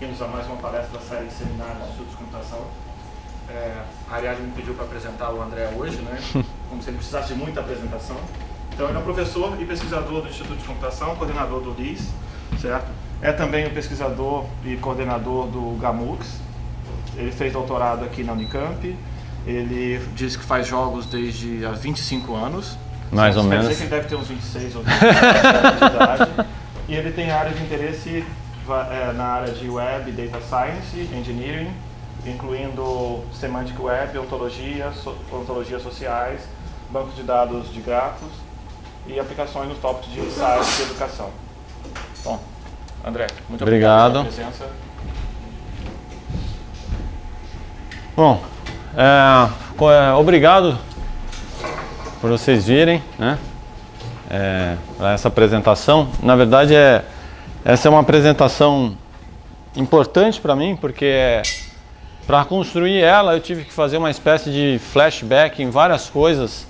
bem-vindos a mais uma palestra da série de seminários do Instituto de Computação. É, a Ariadne me pediu para apresentar o André hoje, né? como se ele precisasse de muita apresentação. Então, ele é um professor e pesquisador do Instituto de Computação, coordenador do LIS, certo? É também o pesquisador e coordenador do GAMUX. Ele fez doutorado aqui na Unicamp. Ele diz que faz jogos desde há 25 anos. Mais ou menos. Quer dizer que ele deve ter uns 26 ou 27 anos de idade. E ele tem área de interesse é, na área de Web, Data Science, Engineering, incluindo Semantic Web, ontologia, so, ontologias sociais, bancos de dados de grafos e aplicações nos tópicos de insights e educação. Bom, André, muito obrigado, obrigado pela presença. Bom, é, obrigado por vocês virem, né? É, para essa apresentação. Na verdade, é, essa é uma apresentação importante para mim, porque é, para construir ela eu tive que fazer uma espécie de flashback em várias coisas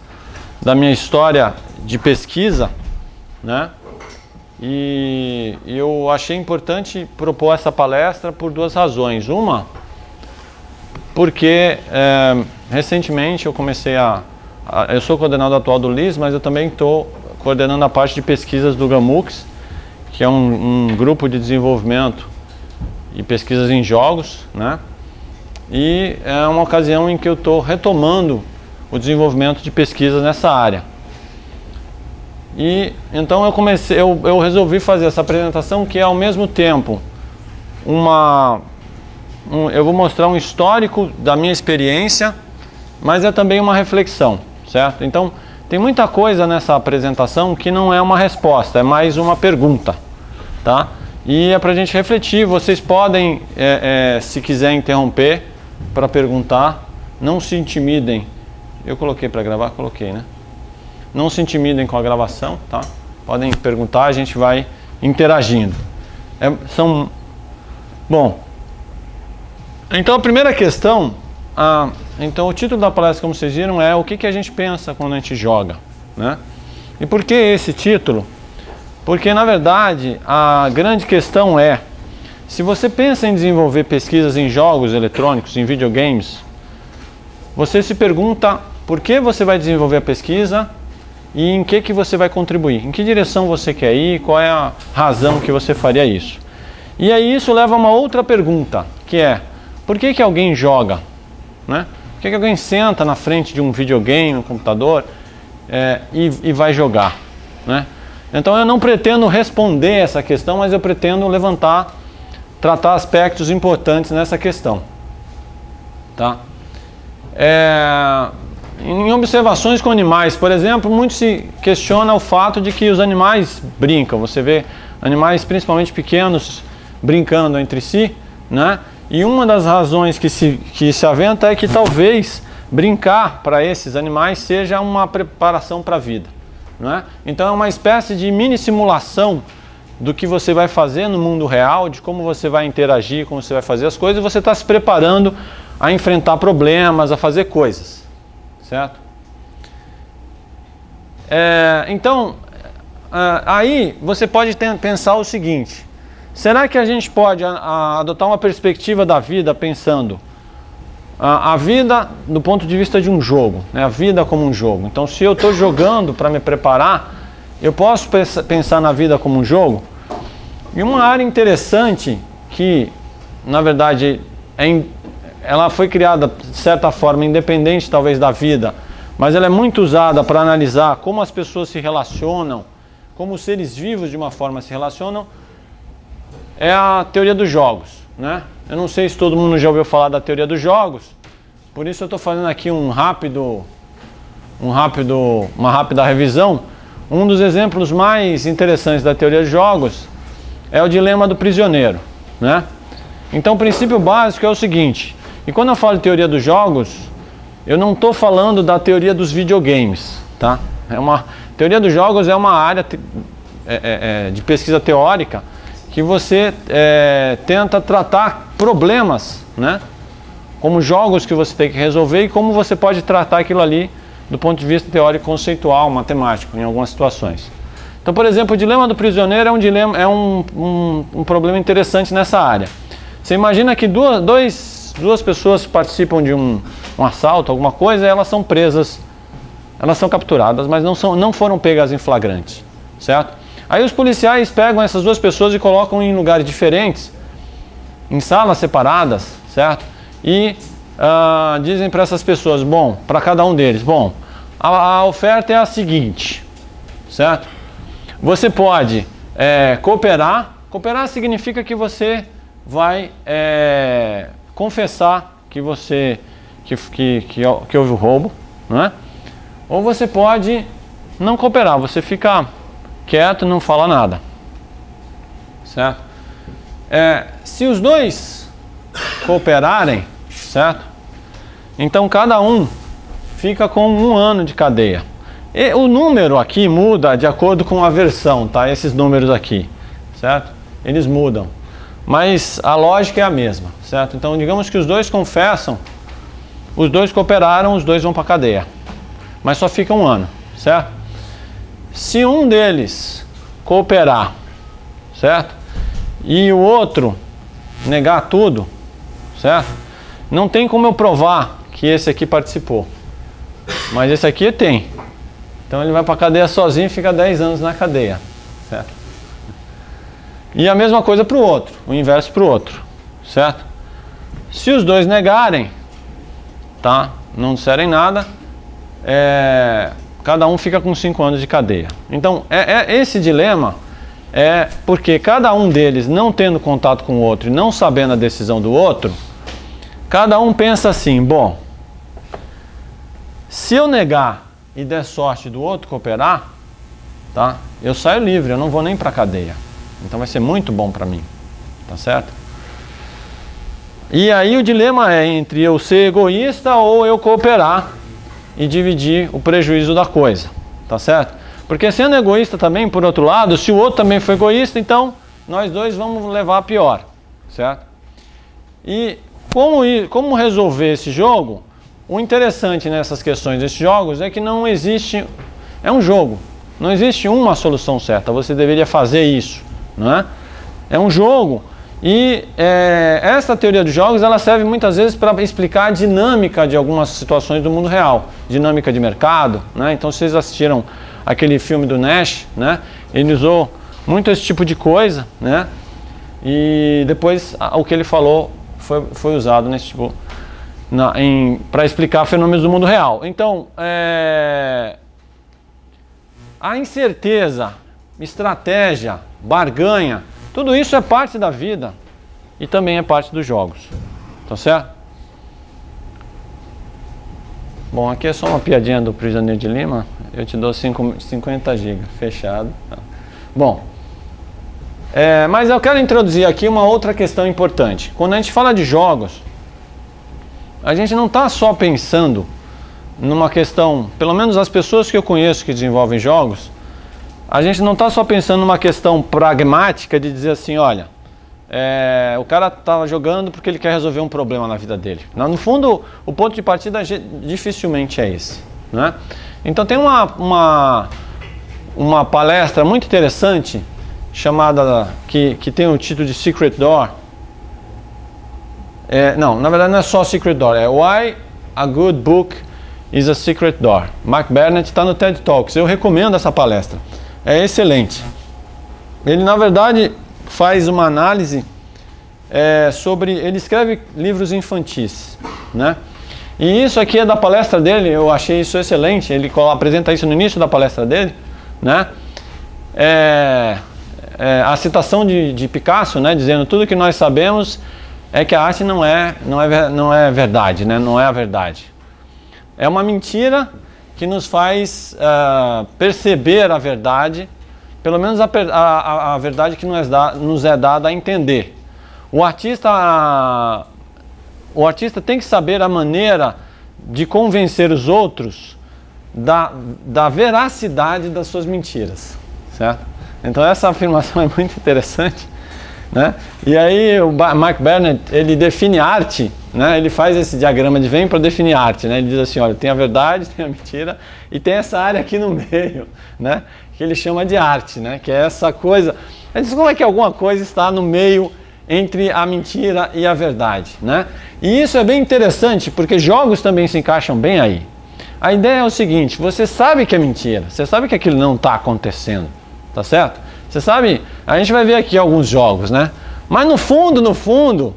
da minha história de pesquisa, né? E eu achei importante propor essa palestra por duas razões. Uma, porque é, recentemente eu comecei a, a, Eu sou coordenador atual do LIS, mas eu também estou coordenando a parte de pesquisas do GAMUX, que é um, um grupo de desenvolvimento e pesquisas em jogos, né? E é uma ocasião em que eu estou retomando o desenvolvimento de pesquisas nessa área. E então eu comecei, eu, eu resolvi fazer essa apresentação que é ao mesmo tempo uma, um, eu vou mostrar um histórico da minha experiência, mas é também uma reflexão, certo? Então tem muita coisa nessa apresentação que não é uma resposta, é mais uma pergunta, tá? E é para a gente refletir. Vocês podem, é, é, se quiser interromper para perguntar, não se intimidem. Eu coloquei para gravar, coloquei, né? Não se intimidem com a gravação, tá? Podem perguntar, a gente vai interagindo. É, são bom. Então a primeira questão ah, então o título da palestra, como vocês viram, é o que, que a gente pensa quando a gente joga. Né? E por que esse título? Porque na verdade a grande questão é, se você pensa em desenvolver pesquisas em jogos eletrônicos, em videogames, você se pergunta por que você vai desenvolver a pesquisa e em que, que você vai contribuir, em que direção você quer ir, qual é a razão que você faria isso. E aí isso leva a uma outra pergunta, que é, por que, que alguém joga? Né? Por que, que alguém senta na frente de um videogame, um computador é, e, e, vai jogar? Né? Então eu não pretendo responder essa questão, mas eu pretendo levantar, tratar aspectos importantes nessa questão. Tá? É, em observações com animais, por exemplo, muito se questiona o fato de que os animais brincam. Você vê animais, principalmente pequenos, brincando entre si, né? E uma das razões que se, que se aventa é que talvez brincar para esses animais seja uma preparação para a vida. Não é? Então é uma espécie de mini simulação do que você vai fazer no mundo real, de como você vai interagir, como você vai fazer as coisas, e você está se preparando a enfrentar problemas, a fazer coisas. Certo? É, então, é, aí você pode pensar o seguinte: Será que a gente pode adotar uma perspectiva da vida pensando a, vida do ponto de vista de um jogo, né? a vida como um jogo? Então, se eu estou jogando para me preparar, eu posso pensar na vida como um jogo? E uma área interessante que, na verdade, é, ela foi criada de certa forma independente talvez da vida, mas ela é muito usada para analisar como as pessoas se relacionam, como os seres vivos de uma forma se relacionam é a teoria dos jogos. Né? Eu não sei se todo mundo já ouviu falar da teoria dos jogos, por isso eu estou fazendo aqui um rápido, um rápido, uma rápida revisão. Um dos exemplos mais interessantes da teoria dos jogos é o dilema do prisioneiro. Né? Então o princípio básico é o seguinte, e quando eu falo de teoria dos jogos, eu não estou falando da teoria dos videogames. Tá? É uma, teoria dos jogos é uma área é, é, é de pesquisa teórica que você é, tenta tratar problemas, né? Como jogos que você tem que resolver e como você pode tratar aquilo ali do ponto de vista teórico, conceitual, matemático, em algumas situações. Então, por exemplo, o dilema do prisioneiro é um, dilema, é um, um, um problema interessante nessa área. Você imagina que duas, dois, duas pessoas participam de um, um assalto, alguma coisa, e elas são presas, elas são capturadas, mas não, são, não foram pegas em flagrante, certo? Aí os policiais pegam essas duas pessoas e colocam em lugares diferentes, em salas separadas, certo? E uh, dizem para essas pessoas, bom, para cada um deles, bom, a, a, oferta é a seguinte, certo? Você pode é, cooperar. Cooperar significa que você vai é, confessar que você que, que, que, que houve o roubo, não é? Ou você pode não cooperar, você fica quieto, não fala nada, certo? É, se os dois cooperarem, certo? Então cada um fica com um ano de cadeia. E o número aqui muda de acordo com a versão, tá? Esses números aqui, certo? Eles mudam. Mas a lógica é a mesma, certo? Então digamos que os dois confessam, os dois cooperaram, os dois vão para cadeia. Mas só fica um ano, certo? Se um deles cooperar, certo? E o outro negar tudo, certo? Não tem como eu provar que esse aqui participou. Mas esse aqui tem. Então ele vai para a cadeia sozinho e fica 10 anos na cadeia. Certo? E a mesma coisa para o outro, o inverso para o outro. Certo? Se os dois negarem, tá? não disserem nada, é, cada um fica com 5 anos de cadeia. Então, é, é, esse dilema é porque cada um deles, não tendo contato com o outro e não sabendo a decisão do outro, cada um pensa assim: bom, se eu negar e der sorte do outro cooperar, tá? Eu saio livre, eu não vou nem para cadeia. Então vai ser muito bom para mim, tá certo? E aí o dilema é entre eu ser egoísta ou eu cooperar e dividir o prejuízo da coisa, tá certo? Porque sendo egoísta também, por outro lado, se o outro também for egoísta, então nós dois vamos levar a pior, certo? E como, como resolver esse jogo? O interessante nessas questões desses jogos é que não existe. É um jogo. Não existe uma solução certa. Você deveria fazer isso. Não é? é um jogo. E é, essa teoria dos jogos ela serve muitas vezes para explicar a dinâmica de algumas situações do mundo real. Dinâmica de mercado. Né? Então vocês assistiram aquele filme do Nash, né? ele usou muito esse tipo de coisa. Né? E depois o que ele falou foi, foi usado nesse tipo para explicar fenômenos do mundo real. Então, é, a incerteza, estratégia, barganha, tudo isso é parte da vida e também é parte dos jogos. Tá certo? Bom, aqui é só uma piadinha do Prisioneiro de Lima. Eu te dou 5, 50 GB, fechado. Bom, é, mas eu quero introduzir aqui uma outra questão importante. Quando a gente fala de jogos, a gente não está só pensando numa questão, pelo menos as pessoas que eu conheço que desenvolvem jogos, a gente não está só pensando numa questão pragmática de dizer assim, olha, é, o cara está jogando porque ele quer resolver um problema na vida dele. No fundo, o ponto de partida dificilmente é esse. Né? Então tem uma, uma, uma palestra muito interessante chamada que, que tem o título de Secret Door, é, não, na verdade não é só Secret Door, é Why a Good Book is a Secret Door. Mark Burnett está no TED Talks. Eu recomendo essa palestra. É excelente. Ele, na verdade, faz uma análise é, sobre. Ele escreve livros infantis, né? E isso aqui é da palestra dele, eu achei isso excelente. Ele apresenta isso no início da palestra dele, né? É, é, a citação de, de Picasso, né? Dizendo tudo que nós sabemos é que a arte não é, não é, não é verdade, né? não é a verdade. É uma mentira que nos faz uh, perceber a verdade, pelo menos a, a, a verdade que nos é, nos é dada a entender. O artista, o artista tem que saber a maneira de convencer os outros da, da veracidade das suas mentiras, certo? Então essa afirmação é muito interessante né? E aí o Mark Burnett, ele define arte, né? ele faz esse diagrama de Venn para definir arte. Né? Ele diz assim, olha, tem a verdade, tem a mentira e tem essa área aqui no meio, né? que ele chama de arte, né? que é essa coisa... Ele diz como é que alguma coisa está no meio entre a mentira e a verdade, né? E isso é bem interessante porque jogos também se encaixam bem aí. A ideia é o seguinte: você sabe que é mentira, você sabe que aquilo não está acontecendo, tá certo? Você sabe, a gente vai ver aqui alguns jogos, né? Mas no fundo, no fundo,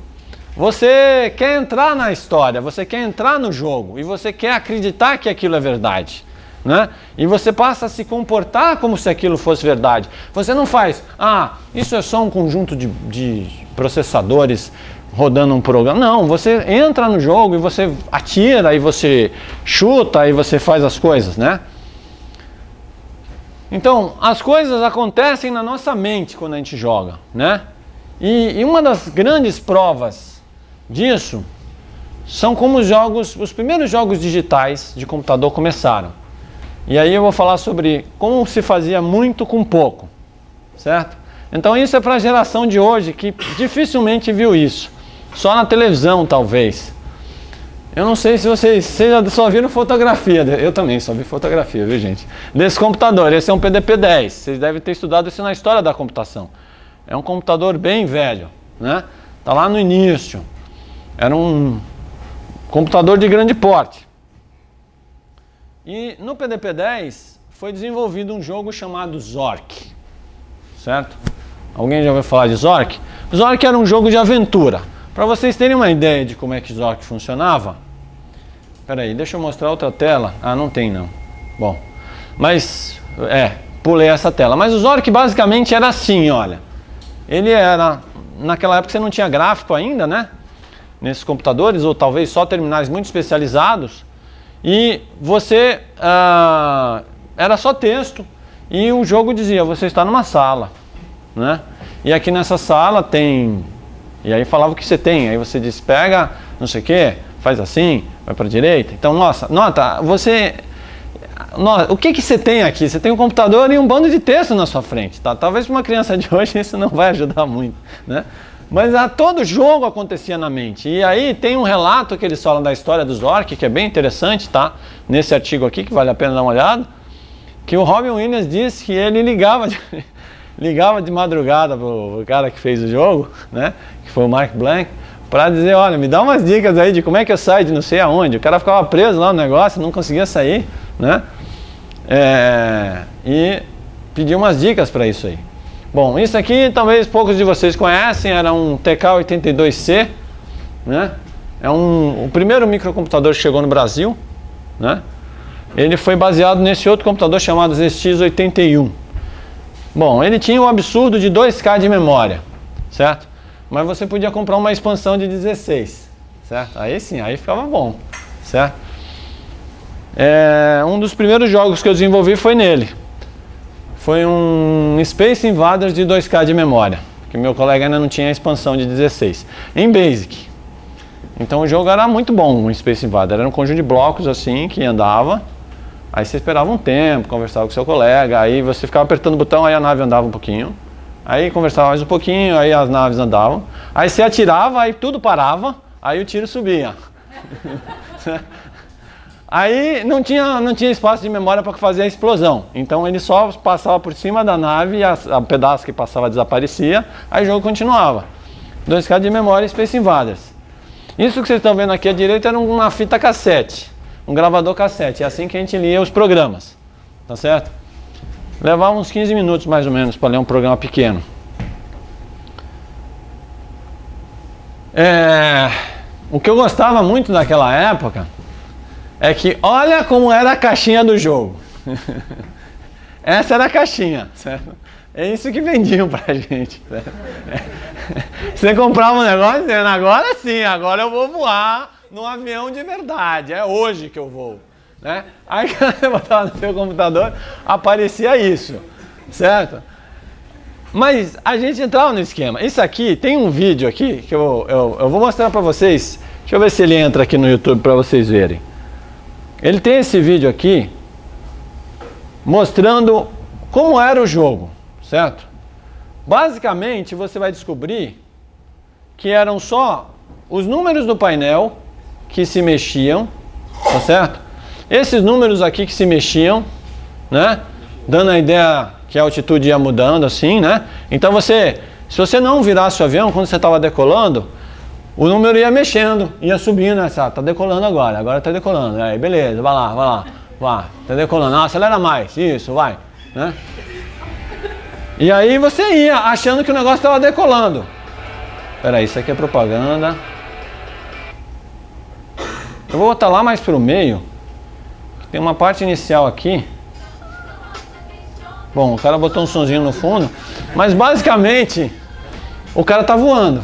você quer entrar na história, você quer entrar no jogo e você quer acreditar que aquilo é verdade. Né? E você passa a se comportar como se aquilo fosse verdade. Você não faz, ah, isso é só um conjunto de, de processadores rodando um programa. Não, você entra no jogo e você atira, e você chuta, e você faz as coisas, né? Então, as coisas acontecem na nossa mente quando a gente joga, né? E, e uma das grandes provas disso são como os jogos, os primeiros jogos digitais de computador começaram. E aí eu vou falar sobre como se fazia muito com pouco, certo? Então isso é para a geração de hoje que dificilmente viu isso. Só na televisão, talvez. Eu não sei se vocês, vocês já só viram fotografia. Eu também só vi fotografia, viu gente? Desse computador. Esse é um PDP-10. Vocês devem ter estudado isso na história da computação. É um computador bem velho, né? Tá lá no início. Era um computador de grande porte. E no PDP-10 foi desenvolvido um jogo chamado Zork, certo? Alguém já ouviu falar de Zork? Zork era um jogo de aventura. Para vocês terem uma ideia de como é que Zork funcionava, peraí, deixa eu mostrar outra tela. Ah, não tem não. Bom, mas é, pulei essa tela. Mas o Zork basicamente era assim, olha. Ele era, naquela época você não tinha gráfico ainda, né? Nesses computadores, ou talvez só terminais muito especializados. E você ah, era só texto e o jogo dizia você está numa sala, né? E aqui nessa sala tem e aí falava o que você tem, aí você diz pega não sei o que, faz assim, vai para a direita. Então nossa, nota, você o que, que você tem aqui? Você tem um computador e um bando de texto na sua frente, tá? Talvez para uma criança de hoje isso não vai ajudar muito, né? Mas a todo jogo acontecia na mente. E aí tem um relato que eles falam da história dos orcs, que é bem interessante, tá? Nesse artigo aqui, que vale a pena dar uma olhada. Que o Robin Williams disse que ele ligava de, ligava de madrugada pro, pro cara que fez o jogo, né? Que foi o Mark Blank, para dizer, olha, me dá umas dicas aí de como é que eu saio de não sei aonde. O cara ficava preso lá no negócio, não conseguia sair, né? É, e pediu umas dicas para isso aí. Bom, isso aqui talvez poucos de vocês conhecem, era um TK82C, né? É um, o primeiro microcomputador que chegou no Brasil, né? Ele foi baseado nesse outro computador chamado ZX81. Bom, ele tinha um absurdo de 2K de memória, certo? Mas você podia comprar uma expansão de 16, certo? Aí sim, aí ficava bom, certo? É, um dos primeiros jogos que eu desenvolvi foi nele foi um Space Invaders de 2K de memória, que meu colega ainda não tinha a expansão de 16, em Basic. Então o jogo era muito bom, o Space Invaders, era um conjunto de blocos assim que andava, aí você esperava um tempo, conversava com seu colega, aí você ficava apertando o botão, aí a nave andava um pouquinho, aí conversava mais um pouquinho, aí as naves andavam, aí você atirava, aí tudo parava, aí o tiro subia. Aí não tinha, não tinha espaço de memória para fazer a explosão. Então ele só passava por cima da nave, o pedaço que passava desaparecia, aí o jogo continuava. 2K de memória Space Invaders. Isso que vocês estão vendo aqui à direita era uma fita cassete, um gravador cassete. É assim que a gente lia os programas. Tá certo? Levava uns 15 minutos mais ou menos para ler um programa pequeno. É, o que eu gostava muito naquela época é que olha como era a caixinha do jogo. Essa era a caixinha, certo? É isso que vendiam pra gente. Certo? Você comprava um negócio dizendo, agora sim, agora eu vou voar num avião de verdade, é hoje que eu vou. Né? Aí quando você botava no seu computador, aparecia isso, certo? Mas a gente entrava no esquema. Isso aqui, tem um vídeo aqui que eu, eu, eu vou mostrar para vocês. Deixa eu ver se ele entra aqui no YouTube para vocês verem. Ele tem esse vídeo aqui mostrando como era o jogo, certo? Basicamente, você vai descobrir que eram só os números do painel que se mexiam, tá certo? Esses números aqui que se mexiam, né? Dando a ideia que a altitude ia mudando assim, né? Então você Se você não virasse o avião quando você estava decolando, o número ia mexendo, ia subindo, né? Tá decolando agora, agora tá decolando. Aí, beleza, vai lá, vai lá, vai, tá decolando. Ah, acelera mais, isso, vai, né? E aí você ia achando que o negócio estava decolando. Peraí, isso aqui é propaganda. Eu vou botar lá mais para o meio. Tem uma parte inicial aqui. Bom, o cara botou um sonzinho no fundo, mas basicamente o cara tá voando,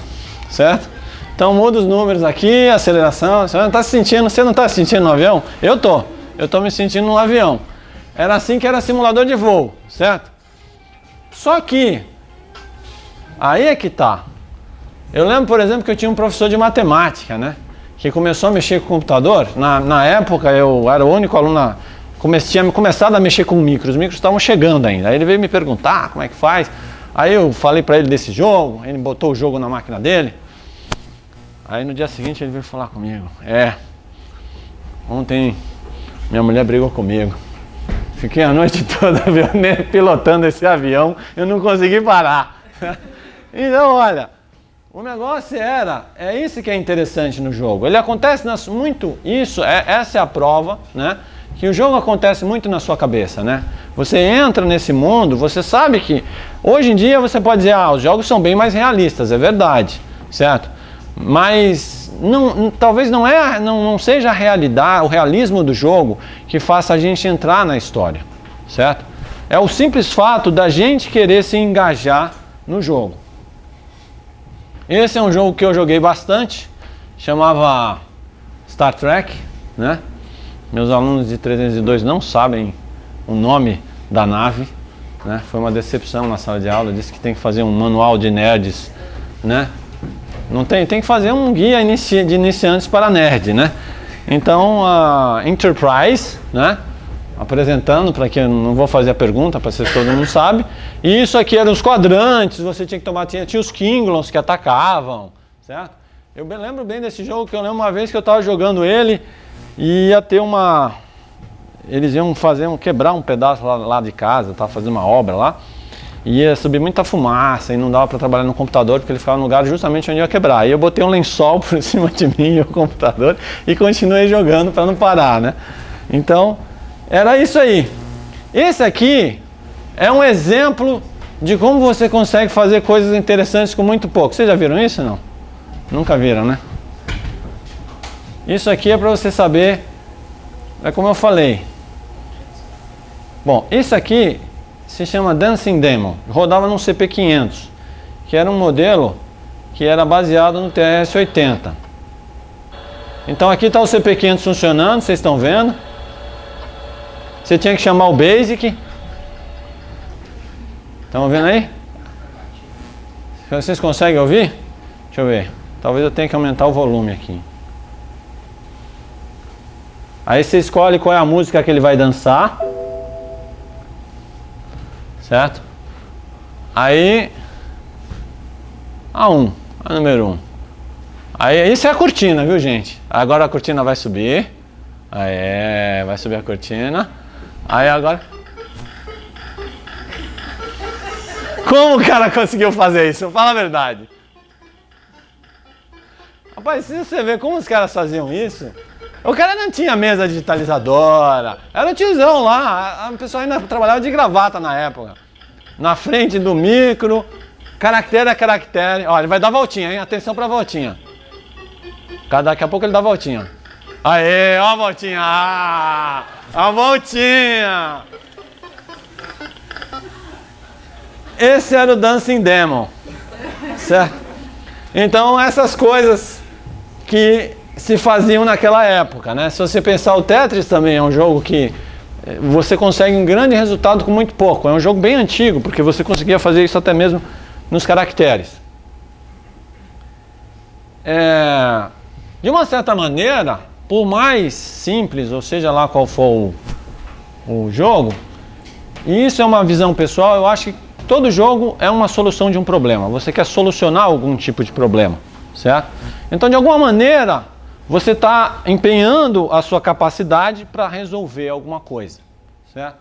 certo? Então muda os números aqui, aceleração. Você não está se sentindo, você não está se sentindo no avião? Eu tô. Eu tô me sentindo no avião. Era assim que era simulador de voo, certo? Só que aí é que tá. Eu lembro, por exemplo, que eu tinha um professor de matemática, né? Que começou a mexer com o computador. Na, na época eu era o único aluno comece, tinha começado a mexer com micros, os micros estavam chegando ainda. Aí ele veio me perguntar como é que faz. Aí eu falei para ele desse jogo, ele botou o jogo na máquina dele. Aí no dia seguinte ele veio falar comigo. É, ontem minha mulher brigou comigo. Fiquei a noite toda pilotando esse avião, eu não consegui parar. então, olha, o negócio era, é isso que é interessante no jogo. Ele acontece nas, muito, isso, é, essa é a prova, né? que o jogo acontece muito na sua cabeça, né? Você entra nesse mundo, você sabe que hoje em dia você pode dizer, ah, os jogos são bem mais realistas, é verdade, certo? Mas não, talvez não, é, não, não seja a realidade, o realismo do jogo que faça a gente entrar na história, certo? É o simples fato da gente querer se engajar no jogo. Esse é um jogo que eu joguei bastante, chamava Star Trek, né? Meus alunos de 302 não sabem o nome da nave, né? Foi uma decepção na sala de aula, disse que tem que fazer um manual de nerds, né? Não tem, tem que fazer um guia inici, de iniciantes para nerd, né? Então, a Enterprise, né? Apresentando para que eu não vou fazer a pergunta, para vocês todo mundo sabe. E isso aqui eram os quadrantes, você tinha que tomar, tinha, tinha os Kinglons que atacavam, certo? Eu lembro bem desse jogo que eu lembro uma vez que eu estava jogando ele e ia ter uma. Eles iam fazer um quebrar um pedaço lá, lá de casa, tava fazendo uma obra lá. E ia subir muita fumaça e não dava para trabalhar no computador porque ele ficava no lugar justamente onde ia quebrar. Aí eu botei um lençol por cima de mim e o computador e continuei jogando para não parar, né? Então, era isso aí. Esse aqui é um exemplo de como você consegue fazer coisas interessantes com muito pouco. Vocês já viram isso não? Nunca viram, né? Isso aqui é para você saber, é como eu falei. Bom, isso aqui se chama Dancing Demon, rodava no CP500, que era um modelo que era baseado no TS-80. Então aqui está o CP500 funcionando, vocês estão vendo. Você tinha que chamar o Basic. Estão vendo aí? Vocês conseguem ouvir? Deixa eu ver. Talvez eu tenha que aumentar o volume aqui. Aí você escolhe qual é a música que ele vai dançar. Certo? Aí. A 1, um, a número 1. Um. Aí isso é a cortina, viu gente? Agora a cortina vai subir. Aí vai subir a cortina. Aí agora. Como o cara conseguiu fazer isso? Fala a verdade. Rapaz, se você ver como os caras faziam isso, o cara não tinha mesa digitalizadora. Era o tiozão lá. A pessoa ainda trabalhava de gravata na época. Na frente do micro. Caractere a caractere. Olha, ele vai dar voltinha, hein? Atenção pra voltinha. Daqui a pouco ele dá voltinha. Aê, ó a voltinha. Ah, a voltinha. Esse era o Dancing Demon. Certo? Então, essas coisas que se faziam naquela época, né? Se você pensar o Tetris também é um jogo que eh, você consegue um grande resultado com muito pouco. É um jogo bem antigo, porque você conseguia fazer isso até mesmo nos caracteres. É, de uma certa maneira, por mais simples, ou seja lá qual for o, o jogo, e isso é uma visão pessoal, eu acho que todo jogo é uma solução de um problema. Você quer solucionar algum tipo de problema, certo? Então, de alguma maneira, você está empenhando a sua capacidade para resolver alguma coisa, certo?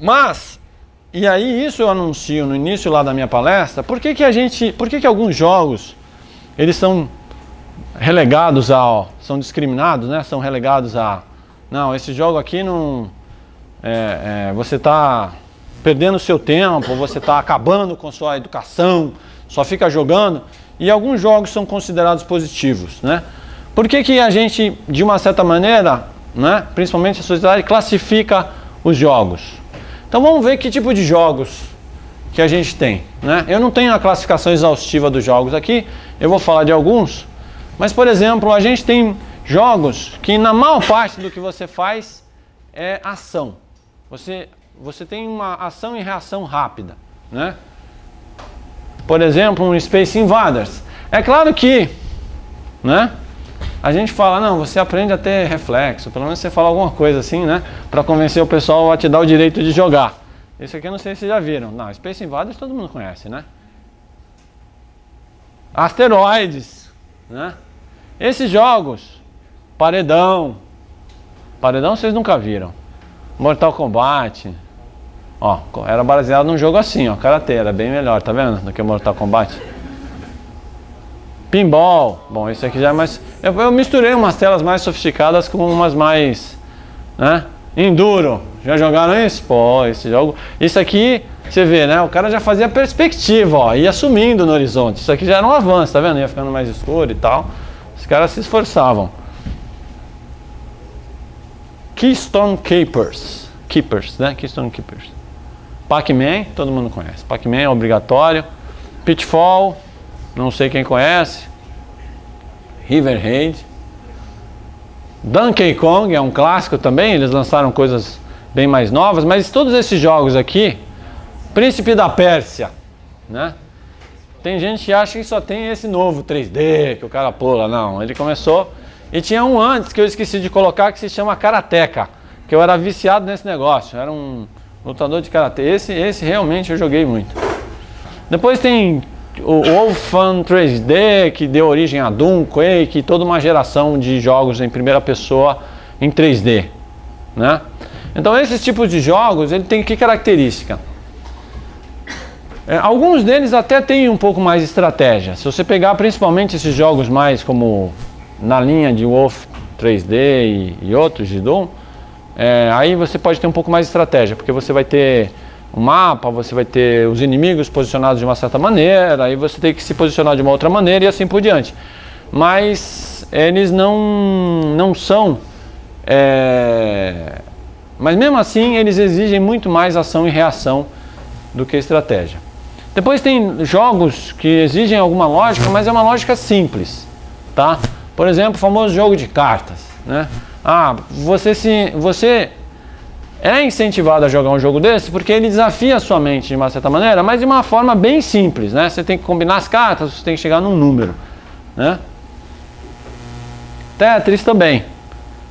Mas e aí isso eu anuncio no início lá da minha palestra. Por que, que a gente, por que, que alguns jogos eles são relegados a, são discriminados, né? São relegados a, não, esse jogo aqui não, é, é, você está perdendo seu tempo, você está acabando com sua educação, só fica jogando. E alguns jogos são considerados positivos, né? Por que, que a gente, de uma certa maneira, né, principalmente a sociedade, classifica os jogos? Então vamos ver que tipo de jogos que a gente tem. Né? Eu não tenho a classificação exaustiva dos jogos aqui, eu vou falar de alguns, mas por exemplo, a gente tem jogos que na maior parte do que você faz é ação. Você, você tem uma ação e reação rápida. Né? Por exemplo, um Space Invaders. É claro que né, a gente fala, não, você aprende a ter reflexo, pelo menos você fala alguma coisa assim, né? Para convencer o pessoal a te dar o direito de jogar. Esse aqui eu não sei se vocês já viram. Não, Space Invaders todo mundo conhece, né? Asteroides, né? Esses jogos, Paredão. Paredão vocês nunca viram. Mortal Kombat. Ó, era baseado num jogo assim, ó, Karate, era bem melhor, tá vendo? Do que Mortal Kombat. Pinball. Bom, isso aqui já é mais. Eu, eu, misturei umas telas mais sofisticadas com umas mais. Né? Enduro. Já jogaram isso? Pô, esse jogo. Isso aqui, você vê, né? O cara já fazia perspectiva, ó. Ia sumindo no horizonte. Isso aqui já era um avanço, tá vendo? Ia ficando mais escuro e tal. Caras se esforçavam. Keystone Keepers. Keepers, né? Keystone Keepers. Pac-Man, todo mundo conhece. Pac-Man é obrigatório. Pitfall. Não sei quem conhece. River Raid. Donkey Kong é um clássico também, eles lançaram coisas bem mais novas, mas todos esses jogos aqui, Príncipe da Pérsia, né? Tem gente que acha que só tem esse novo 3D que o cara pula, não, ele começou e tinha um antes que eu esqueci de colocar que se chama Karateka, que eu era viciado nesse negócio, era um lutador de karatê. Esse esse realmente eu joguei muito. Depois tem o Wolfan 3D, que deu origem a Doom, Quake, toda uma geração de jogos em primeira pessoa em 3D. Né? Então esses tipos de jogos, ele tem que característica? É, alguns deles até têm um pouco mais de estratégia. Se você pegar principalmente esses jogos mais como na linha de Wolf 3D e, e outros de Doom, é, aí você pode ter um pouco mais de estratégia, porque você vai ter um mapa, você vai ter os inimigos posicionados de uma certa maneira, aí você tem que se posicionar de uma outra maneira e assim por diante. Mas eles não, não são. É... Mas mesmo assim, eles exigem muito mais ação e reação do que estratégia. Depois tem jogos que exigem alguma lógica, mas é uma lógica simples, tá? Por exemplo, o famoso jogo de cartas, né? Ah, você se você é incentivado a jogar um jogo desse porque ele desafia a sua mente de uma certa maneira, mas de uma forma bem simples, né? Você tem que combinar as cartas, você tem que chegar num número, né? Tetris também.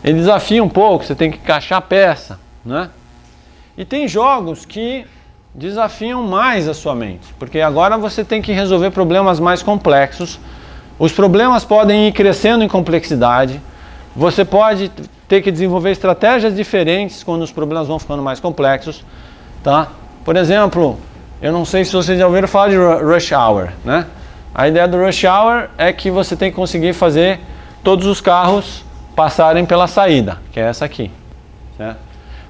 Ele desafia um pouco, você tem que encaixar a peça, né? E tem jogos que desafiam mais a sua mente, porque agora você tem que resolver problemas mais complexos. Os problemas podem ir crescendo em complexidade. Você pode ter que desenvolver estratégias diferentes quando os problemas vão ficando mais complexos, tá? Por exemplo, eu não sei se vocês já ouviram falar de rush hour, né? A ideia do rush hour é que você tem que conseguir fazer todos os carros passarem pela saída, que é essa aqui, certo?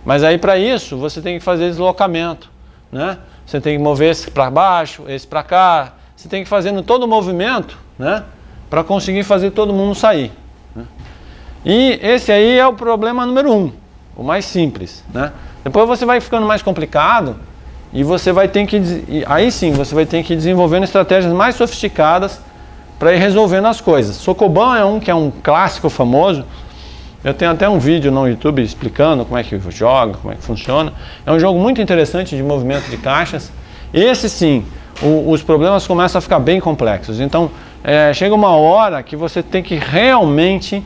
Mas aí para isso você tem que fazer deslocamento, né? Você tem que mover esse para baixo, esse para cá, você tem que fazer todo o movimento, né? Para conseguir fazer todo mundo sair. E esse aí é o problema número um, o mais simples, né? Depois você vai ficando mais complicado e você vai ter que aí sim você vai ter que ir desenvolvendo estratégias mais sofisticadas para ir resolvendo as coisas. Socoban é um que é um clássico famoso. Eu tenho até um vídeo no YouTube explicando como é que joga, como é que funciona. É um jogo muito interessante de movimento de caixas. Esse sim, o, os problemas começam a ficar bem complexos. Então, é, chega uma hora que você tem que realmente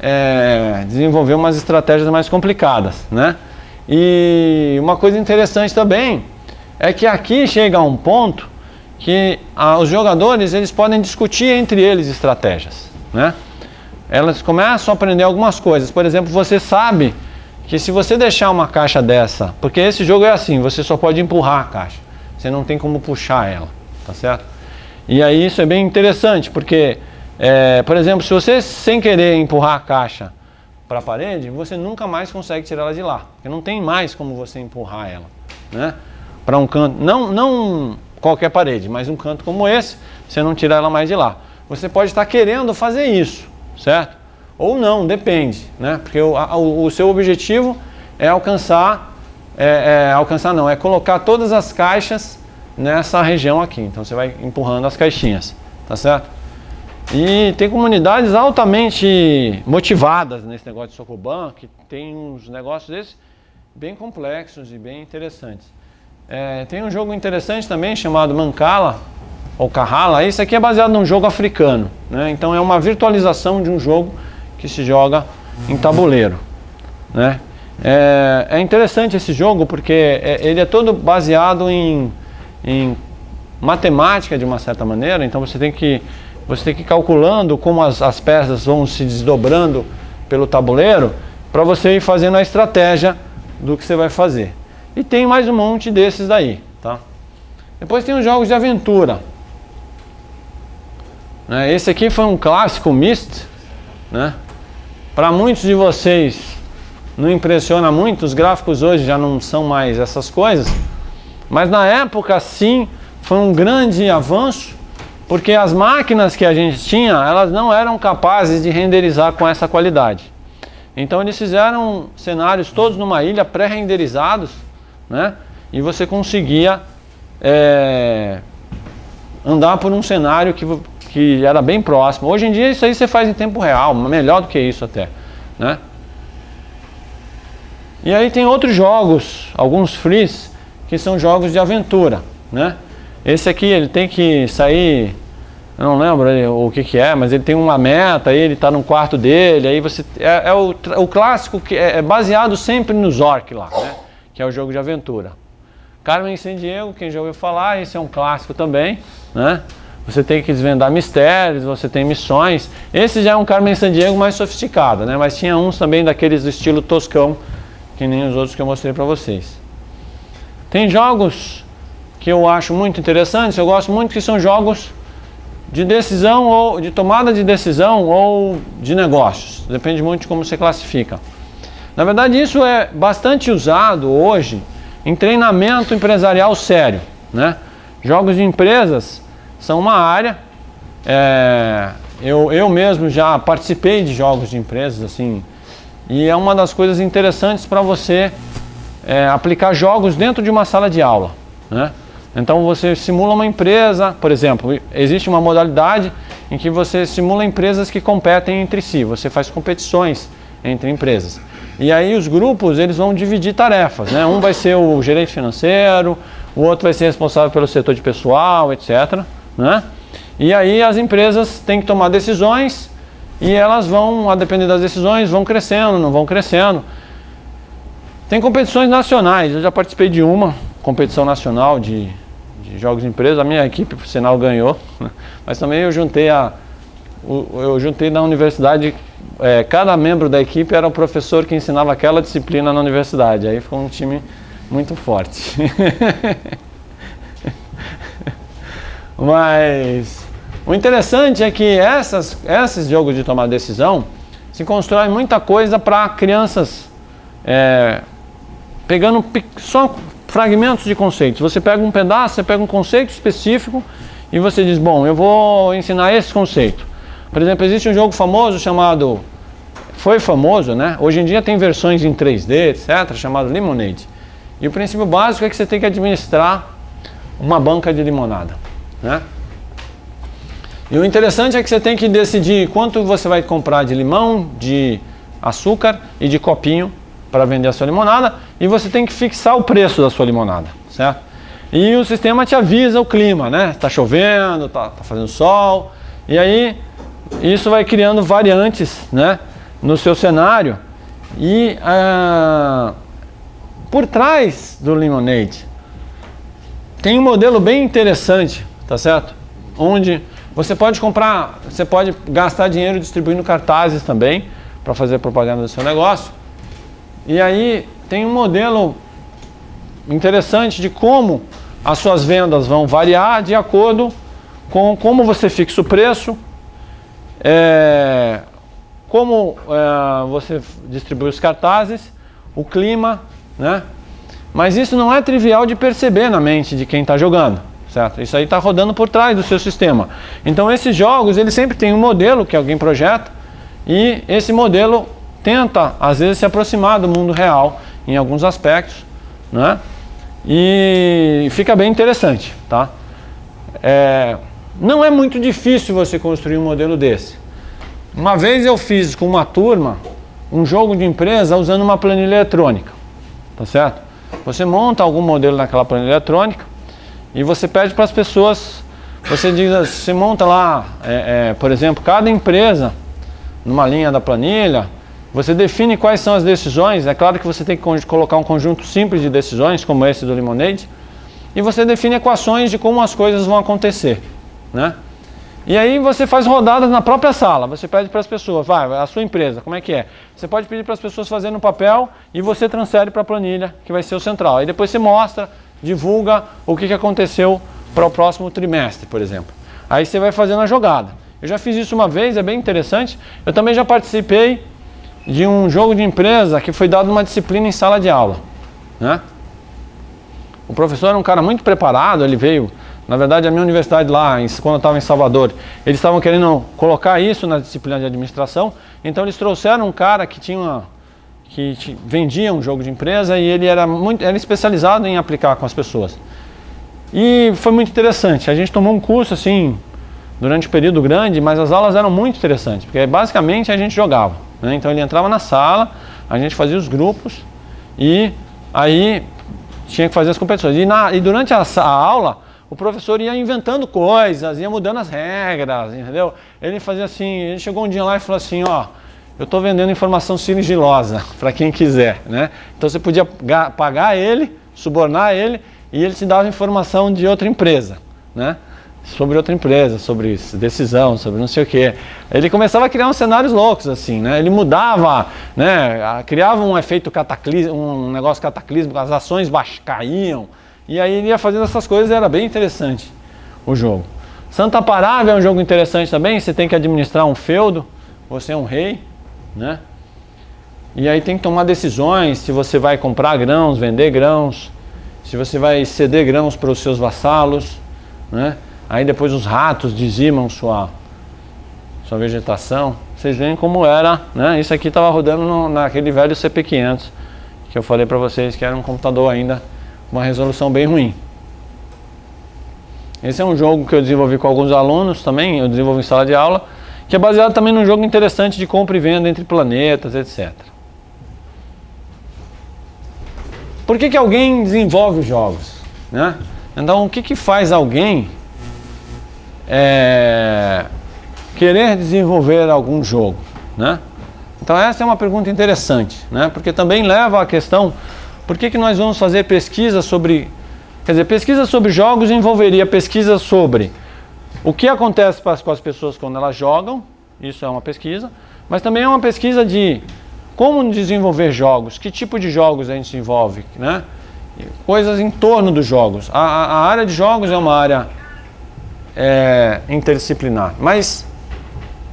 é, desenvolver umas estratégias mais complicadas, né? E uma coisa interessante também é que aqui chega a um ponto que ah, os jogadores eles podem discutir entre eles estratégias, né? Elas começam a aprender algumas coisas. Por exemplo, você sabe que se você deixar uma caixa dessa, porque esse jogo é assim, você só pode empurrar a caixa, você não tem como puxar ela, tá certo? E aí isso é bem interessante, porque, é, por exemplo, se você sem querer empurrar a caixa para a parede, você nunca mais consegue tirar ela de lá, porque não tem mais como você empurrar ela, né? Para um canto, não, não qualquer parede, mas um canto como esse, você não tira ela mais de lá. Você pode estar querendo fazer isso, certo? Ou não, depende, né? Porque o, o seu objetivo é alcançar, é, é, alcançar não, é colocar todas as caixas nessa região aqui. Então você vai empurrando as caixinhas, tá certo? E tem comunidades altamente motivadas nesse negócio de Socoban, que tem uns negócios desses bem complexos e bem interessantes. É, tem um jogo interessante também chamado Mancala, ou Kahala. Isso aqui é baseado num jogo africano, né? então é uma virtualização de um jogo que se joga em tabuleiro. Né? É, é interessante esse jogo porque é, ele é todo baseado em, em matemática de uma certa maneira, então você tem que, você tem que ir calculando como as, as peças vão se desdobrando pelo tabuleiro para você ir fazendo a estratégia do que você vai fazer. E tem mais um monte desses daí. Tá? Depois tem os jogos de aventura. Né? Esse aqui foi um clássico Myst, né? Para muitos de vocês não impressiona muito, os gráficos hoje já não são mais essas coisas, mas na época sim foi um grande avanço, porque as máquinas que a gente tinha, elas não eram capazes de renderizar com essa qualidade. Então eles fizeram cenários todos numa ilha pré-renderizados, né? E você conseguia é, andar por um cenário que que era bem próximo. Hoje em dia isso aí você faz em tempo real, melhor do que isso até, né? E aí tem outros jogos, alguns frees, que são jogos de aventura, né? Esse aqui ele tem que sair, eu não lembro o que, que é, mas ele tem uma meta, aí ele está no quarto dele, aí você é, é o, o, clássico que é, é baseado sempre no Zork lá, né? Que é o jogo de aventura. Carmen San Diego, quem já ouviu falar, esse é um clássico também, né? Você tem que desvendar mistérios, você tem missões. Esse já é um Carmen Sandiego mais sofisticado, né? Mas tinha uns também daqueles do estilo toscão, que nem os outros que eu mostrei para vocês. Tem jogos que eu acho muito interessantes, eu gosto muito que são jogos de decisão ou de tomada de decisão ou de negócios. Depende muito de como você classifica. Na verdade, isso é bastante usado hoje em treinamento empresarial sério, né? Jogos de empresas são uma área. É, eu, eu mesmo já participei de jogos de empresas, assim, e é uma das coisas interessantes para você é, aplicar jogos dentro de uma sala de aula. Né? Então você simula uma empresa, por exemplo, existe uma modalidade em que você simula empresas que competem entre si, você faz competições entre empresas. E aí os grupos eles vão dividir tarefas, né? Um vai ser o gerente financeiro, o outro vai ser responsável pelo setor de pessoal, etc. Né? E aí as empresas têm que tomar decisões e elas vão, a depender das decisões, vão crescendo, não vão crescendo. Tem competições nacionais, eu já participei de uma competição nacional de, de jogos de empresa, a minha equipe, por sinal, ganhou, mas também eu juntei a. Eu juntei na universidade, é, cada membro da equipe era o professor que ensinava aquela disciplina na universidade. Aí ficou um time muito forte. Mas o interessante é que essas, esses jogos de tomar decisão se constrói muita coisa para crianças é, pegando só fragmentos de conceitos. Você pega um pedaço, você pega um conceito específico e você diz, bom, eu vou ensinar esse conceito. Por exemplo, existe um jogo famoso chamado, foi famoso, né? Hoje em dia tem versões em 3D, etc., chamado Lemonade. E o princípio básico é que você tem que administrar uma banca de limonada. Né? E o interessante é que você tem que decidir quanto você vai comprar de limão, de açúcar e de copinho para vender a sua limonada e você tem que fixar o preço da sua limonada, certo? E o sistema te avisa o clima, né? Está chovendo, está tá fazendo sol e aí isso vai criando variantes, né? No seu cenário e ah, por trás do Lemonade tem um modelo bem interessante tá certo? Onde você pode comprar, você pode gastar dinheiro distribuindo cartazes também para fazer propaganda do seu negócio. E aí tem um modelo interessante de como as suas vendas vão variar de acordo com como você fixa o preço, é, como é, você distribui os cartazes, o clima, né? Mas isso não é trivial de perceber na mente de quem está jogando, certo? Isso aí está rodando por trás do seu sistema. Então esses jogos, eles sempre têm um modelo que alguém projeta e esse modelo tenta, às vezes, se aproximar do mundo real em alguns aspectos, né? E fica bem interessante, tá? É, não é muito difícil você construir um modelo desse. Uma vez eu fiz com uma turma um jogo de empresa usando uma planilha eletrônica, tá certo? Você monta algum modelo naquela planilha eletrônica e você pede para as pessoas, você diz, você monta lá, é, é, por exemplo, cada empresa numa linha da planilha, você define quais são as decisões. É claro que você tem que colocar um conjunto simples de decisões, como esse do Lemonade, e você define equações de como as coisas vão acontecer, né? E aí você faz rodadas na própria sala. Você pede para as pessoas, vai, a sua empresa, como é que é? Você pode pedir para as pessoas fazerem no papel e você transfere para a planilha, que vai ser o central. Aí depois você mostra, divulga o que, que aconteceu para o próximo trimestre, por exemplo. Aí você vai fazendo a jogada. Eu já fiz isso uma vez, é bem interessante. Eu também já participei de um jogo de empresa que foi dado uma disciplina em sala de aula. Né? O professor era um cara muito preparado, ele veio na verdade, a minha universidade lá, quando eu estava em Salvador, eles estavam querendo colocar isso na disciplina de administração, então eles trouxeram um cara que tinha uma, que vendia um jogo de empresa e ele era muito era especializado em aplicar com as pessoas. E foi muito interessante. A gente tomou um curso assim durante um período grande, mas as aulas eram muito interessantes, porque basicamente a gente jogava. Né? Então ele entrava na sala, a gente fazia os grupos e aí tinha que fazer as competições. E, na, e durante a, a aula o professor ia inventando coisas, ia mudando as regras, entendeu? Ele fazia assim, ele chegou um dia lá e falou assim, ó, eu estou vendendo informação sigilosa para quem quiser, né? Então você podia pagar ele, subornar ele e ele te dava informação de outra empresa, né? Sobre outra empresa, sobre decisão, sobre não sei o quê. Ele começava a criar uns cenários loucos assim, né? Ele mudava, né? Criava um efeito cataclismo, um negócio cataclismo, as ações caíam, e aí ele ia fazendo essas coisas e era bem interessante o jogo. Santa Parada é um jogo interessante também, você tem que administrar um feudo, você é um rei, né? E aí tem que tomar decisões se você vai comprar grãos, vender grãos, se você vai ceder grãos para os seus vassalos, né? Aí depois os ratos dizimam sua, sua vegetação. Vocês veem como era, né? Isso aqui estava rodando no, naquele velho CP500 que eu falei para vocês que era um computador ainda uma resolução bem ruim. Esse é um jogo que eu desenvolvi com alguns alunos também, eu desenvolvi em sala de aula, que é baseado também num jogo interessante de compra e venda entre planetas, etc. Por que, que alguém desenvolve jogos? Né? Então, o que, que faz alguém é, querer desenvolver algum jogo? Né? Então, essa é uma pergunta interessante, né? porque também leva à questão por que, que nós vamos fazer pesquisa sobre. Quer dizer, pesquisa sobre jogos envolveria pesquisa sobre o que acontece com as pessoas quando elas jogam, isso é uma pesquisa, mas também é uma pesquisa de como desenvolver jogos, que tipo de jogos a gente desenvolve, né? coisas em torno dos jogos. A, a, área de jogos é uma área é, interdisciplinar, mas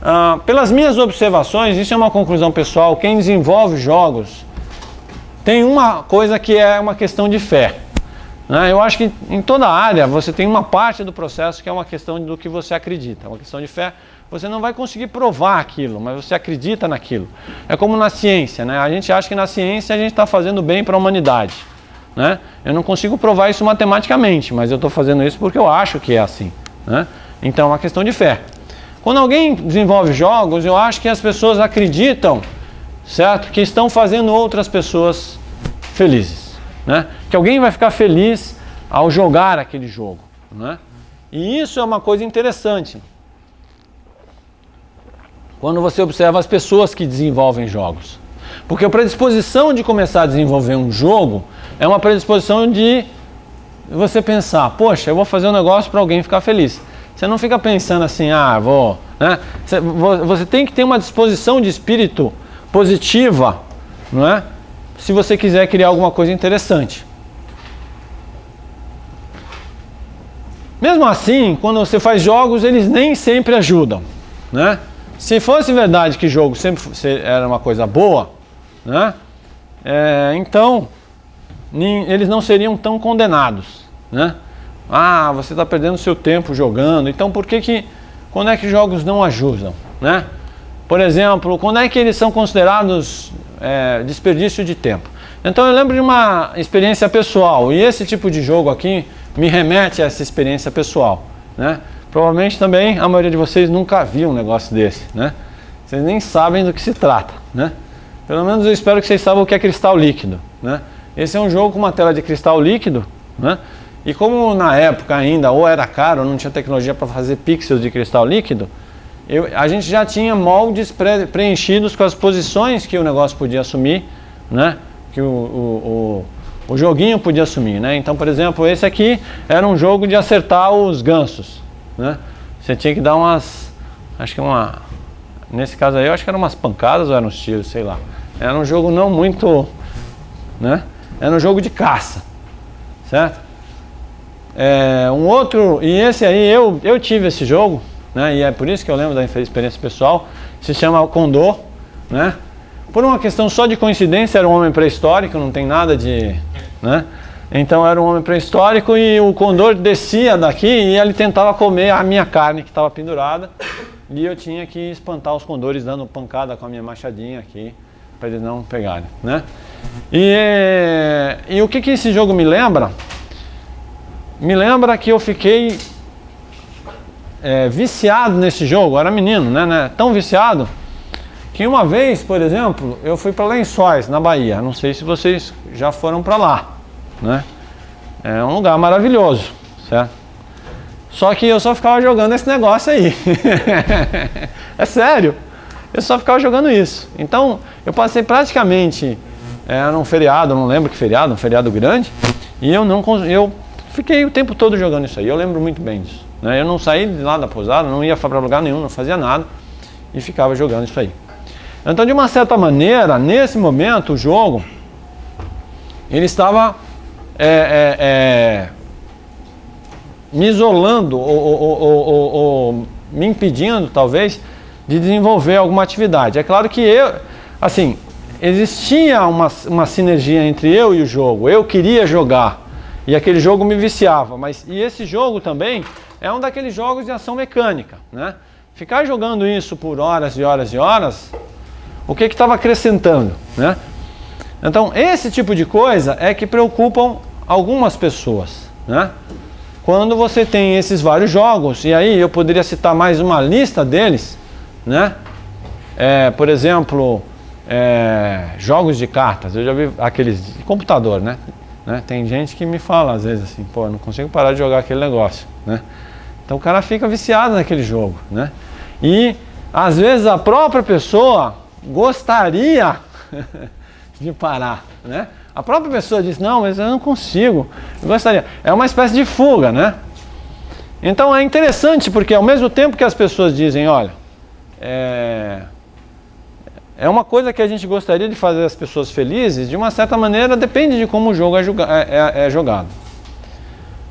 ah, pelas minhas observações, isso é uma conclusão pessoal, quem desenvolve jogos tem uma coisa que é uma questão de fé. Né? Eu acho que em toda área você tem uma parte do processo que é uma questão do que você acredita, uma questão de fé. Você não vai conseguir provar aquilo, mas você acredita naquilo. É como na ciência, né? A gente acha que na ciência a gente está fazendo bem para a humanidade. Né? Eu não consigo provar isso matematicamente, mas eu estou fazendo isso porque eu acho que é assim. Né? Então é uma questão de fé. Quando alguém desenvolve jogos, eu acho que as pessoas acreditam certo? Que estão fazendo outras pessoas felizes, né? Que alguém vai ficar feliz ao jogar aquele jogo, né? E isso é uma coisa interessante. Quando você observa as pessoas que desenvolvem jogos. Porque a predisposição de começar a desenvolver um jogo é uma predisposição de você pensar, poxa, eu vou fazer um negócio para alguém ficar feliz. Você não fica pensando assim, ah, vou. Né? Você tem que ter uma disposição de espírito positiva, não é? Se você quiser criar alguma coisa interessante. Mesmo assim, quando você faz jogos, eles nem sempre ajudam, né? Se fosse verdade que jogo sempre era uma coisa boa, né? É, então, eles não seriam tão condenados, né? Ah, você está perdendo seu tempo jogando. Então, por que que quando é que jogos não ajudam, né? Por exemplo, quando é que eles são considerados é, desperdício de tempo? Então, eu lembro de uma experiência pessoal e esse tipo de jogo aqui me remete a essa experiência pessoal, né? Provavelmente também a maioria de vocês nunca viu um negócio desse, né? Vocês nem sabem do que se trata, né? Pelo menos eu espero que vocês saibam o que é cristal líquido, né? Esse é um jogo com uma tela de cristal líquido, né? E como na época ainda ou era caro, ou não tinha tecnologia para fazer pixels de cristal líquido, eu, a gente já tinha moldes pré, preenchidos com as posições que o negócio podia assumir, né? Que o, o, o, o joguinho podia assumir, né? Então, por exemplo, esse aqui era um jogo de acertar os gansos, né? Você tinha que dar umas, acho que uma, nesse caso aí eu acho que eram umas pancadas ou eram uns tiros, sei lá. Era um jogo não muito, né? Era um jogo de caça, certo? É, um outro, e esse aí eu, eu tive esse jogo, né? E é por isso que eu lembro da experiência pessoal. Se chama Condor, né? Por uma questão só de coincidência, era um homem pré-histórico, não tem nada de, né? Então era um homem pré-histórico e o condor descia daqui e ele tentava comer a minha carne que estava pendurada. E eu tinha que espantar os condores dando pancada com a minha machadinha aqui para eles não pegarem, né? E, e o que, que esse jogo me lembra? Me lembra que eu fiquei é, viciado nesse jogo, era menino, né, né? Tão viciado que uma vez, por exemplo, eu fui para Lençóis, na Bahia. Não sei se vocês já foram para lá, né? É um lugar maravilhoso, certo? Só que eu só ficava jogando esse negócio aí. é sério. Eu só ficava jogando isso. Então, eu passei praticamente é, um feriado, não lembro que feriado, um feriado grande, e eu não eu fiquei o tempo todo jogando isso aí. Eu lembro muito bem disso. Né? Eu não saí de lá da pousada, não ia para lugar nenhum, não fazia nada e ficava jogando isso aí. Então, de uma certa maneira, nesse momento, o jogo ele estava é, é, é me isolando ou, ou, ou, ou, me impedindo, talvez, de desenvolver alguma atividade. É claro que eu, assim, existia uma, uma sinergia entre eu e o jogo. Eu queria jogar e aquele jogo me viciava. Mas e esse jogo também é um daqueles jogos de ação mecânica, né? Ficar jogando isso por horas e horas e horas, o que estava acrescentando, né? Então, esse tipo de coisa é que preocupam algumas pessoas, né? Quando você tem esses vários jogos, e aí eu poderia citar mais uma lista deles, né? É, por exemplo, é, jogos de cartas, eu já vi aqueles de computador, né? né? Tem gente que me fala às vezes assim, pô, não consigo parar de jogar aquele negócio, né? Então o cara fica viciado naquele jogo, né? E às vezes a própria pessoa gostaria de parar, né? A própria pessoa diz, não, mas eu não consigo, eu gostaria. É uma espécie de fuga, né? Então é interessante porque ao mesmo tempo que as pessoas dizem, olha, é, é uma coisa que a gente gostaria de fazer as pessoas felizes, de uma certa maneira depende de como o jogo é, é, é, é jogado.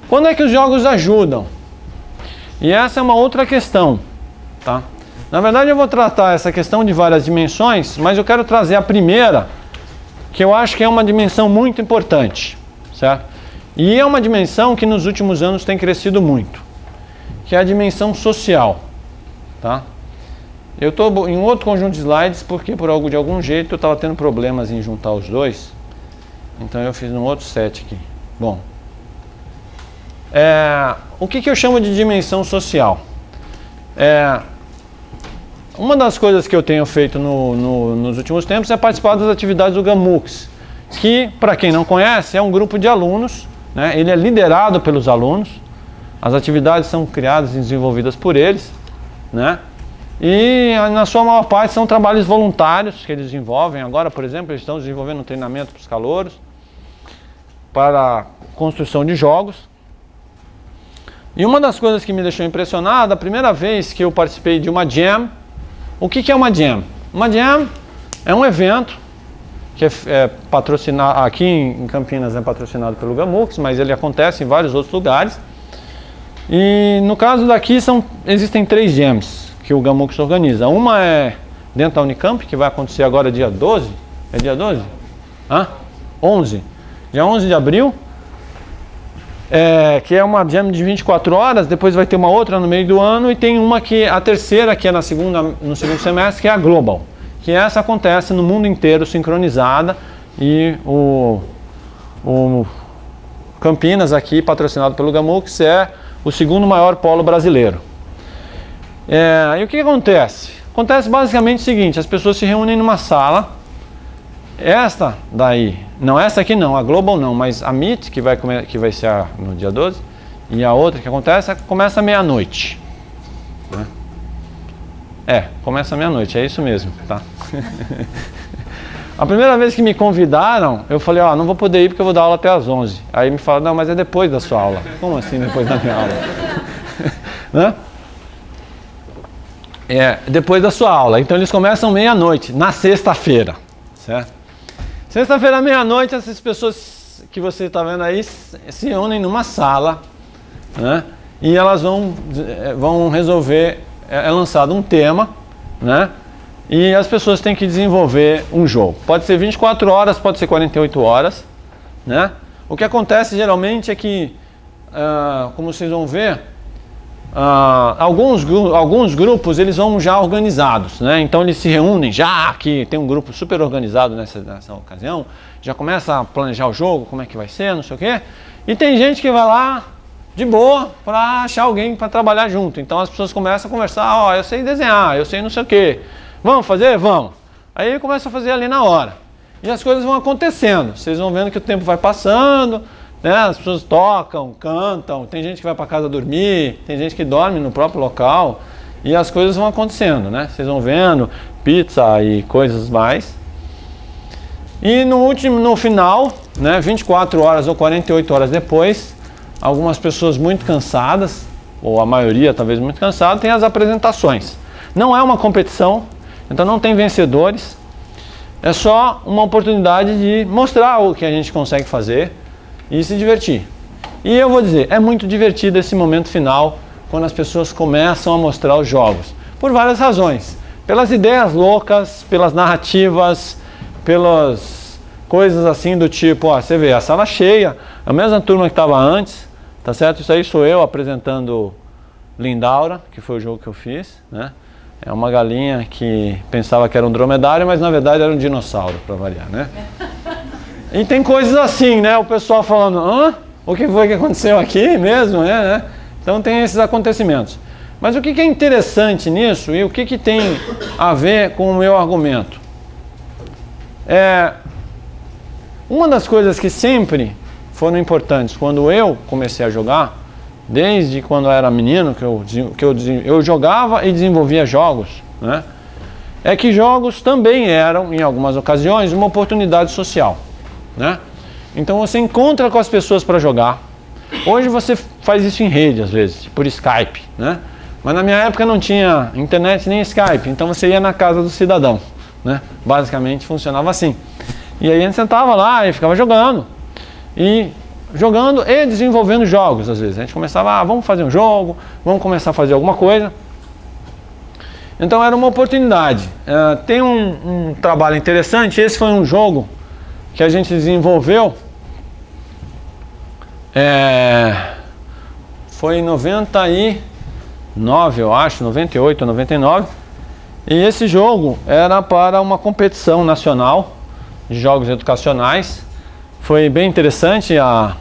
Quando é que os jogos ajudam? E essa é uma outra questão, tá? Na verdade eu vou tratar essa questão de várias dimensões, mas eu quero trazer a primeira, que eu acho que é uma dimensão muito importante, certo? E é uma dimensão que nos últimos anos tem crescido muito, que é a dimensão social, tá? Eu estou em outro conjunto de slides porque por algo de algum jeito eu estava tendo problemas em juntar os dois, então eu fiz um outro set aqui. Bom, é, o que, que eu chamo de dimensão social? É, uma das coisas que eu tenho feito no, no, nos últimos tempos é participar das atividades do GAMUX, que, para quem não conhece, é um grupo de alunos, né? ele é liderado pelos alunos, as atividades são criadas e desenvolvidas por eles, né? e na sua maior parte são trabalhos voluntários que eles desenvolvem. Agora, por exemplo, eles estão desenvolvendo um treinamento para os calouros, para construção de jogos. E uma das coisas que me deixou impressionado, a primeira vez que eu participei de uma jam, o que, que é uma jam? Uma jam é um evento que é, é patrocinado aqui em Campinas é patrocinado pelo Gamux, mas ele acontece em vários outros lugares. E no caso daqui são existem três jams que o Gamux organiza. Uma é dentro da Unicamp, que vai acontecer agora dia 12. É dia 12? Hã? 11. Dia 11 de abril. É, que é uma jam de 24 horas, depois vai ter uma outra no meio do ano e tem uma que a terceira que é na segunda no segundo semestre, que é a Global que essa acontece no mundo inteiro sincronizada e o, o Campinas aqui, patrocinado pelo Gamux, é o segundo maior polo brasileiro. É, e o que, acontece? Acontece basicamente o seguinte, as pessoas se reúnem numa sala, esta daí, não essa aqui não, a Global não, mas a Meet, que vai, que vai ser no dia 12, e a outra que acontece, começa meia-noite. Né? É, começa meia-noite, é isso mesmo, tá? A primeira vez que me convidaram, eu falei, ó, oh, não vou poder ir porque eu vou dar aula até às 11. Aí me falaram, não, mas é depois da sua aula. Como assim depois da minha aula? né? É, depois da sua aula. Então eles começam meia-noite, na sexta-feira, certo? Sexta-feira, meia-noite, essas pessoas que você está vendo aí se unem numa sala, né? E elas vão, eh, vão resolver, é, é lançado um tema, né? E as pessoas têm que desenvolver um jogo. Pode ser 24 horas, pode ser 48 horas. Né? O que acontece geralmente é que, uh, como vocês vão ver, uh, alguns, alguns grupos eles vão já organizados. Né? Então eles se reúnem já, que tem um grupo super organizado nessa, nessa ocasião, já começa a planejar o jogo, como é que vai ser, não sei o quê. E tem gente que vai lá de boa para achar alguém para trabalhar junto. Então as pessoas começam a conversar, ó, oh, eu sei desenhar, eu sei não sei o quê. Vamos fazer? Vamos. Aí começa a fazer ali na hora. E as coisas vão acontecendo. Vocês vão vendo que o tempo vai passando, né? as pessoas tocam, cantam, tem gente que vai para casa dormir, tem gente que dorme no próprio local. E as coisas vão acontecendo, né? Vocês vão vendo pizza e coisas mais. E no último, no final, né, 24 horas ou 48 horas depois, algumas pessoas muito cansadas, ou a maioria talvez muito cansada, tem as apresentações. Não é uma competição, então não tem vencedores. É só uma oportunidade de mostrar o que a gente consegue fazer e se divertir. E eu vou dizer, é muito divertido esse momento final quando as pessoas começam a mostrar os jogos. Por várias razões. Pelas ideias loucas, pelas narrativas, pelas coisas assim do tipo, ó, você vê, a sala cheia, a mesma turma que estava antes, tá certo? Isso aí sou eu apresentando Lindaura, que foi o jogo que eu fiz, né? É uma galinha que pensava que era um dromedário, mas na verdade era um dinossauro, para variar, né? E tem coisas assim, né? O pessoal falando, hã? O que foi que aconteceu aqui mesmo? É, né? Então tem esses acontecimentos. Mas o que é interessante nisso e o que, que tem a ver com o meu argumento? É, uma das coisas que sempre foram importantes quando eu comecei a jogar desde quando eu era menino, que eu, que eu, eu jogava e desenvolvia jogos, né? é que jogos também eram, em algumas ocasiões, uma oportunidade social. Né? Então você encontra com as pessoas para jogar. Hoje você faz isso em rede, às vezes, por Skype. Né? Mas na minha época não tinha internet nem Skype, então você ia na casa do cidadão. Né? Basicamente funcionava assim. E aí a gente sentava lá e ficava jogando. E jogando e desenvolvendo jogos, às vezes. A gente começava, ah, vamos fazer um jogo, vamos começar a fazer alguma coisa. Então era uma oportunidade. Uh, tem um, um, trabalho interessante, esse foi um jogo que a gente desenvolveu. É, foi em 99, eu acho, 98 ou 99. E esse jogo era para uma competição nacional de jogos educacionais. Foi bem interessante a,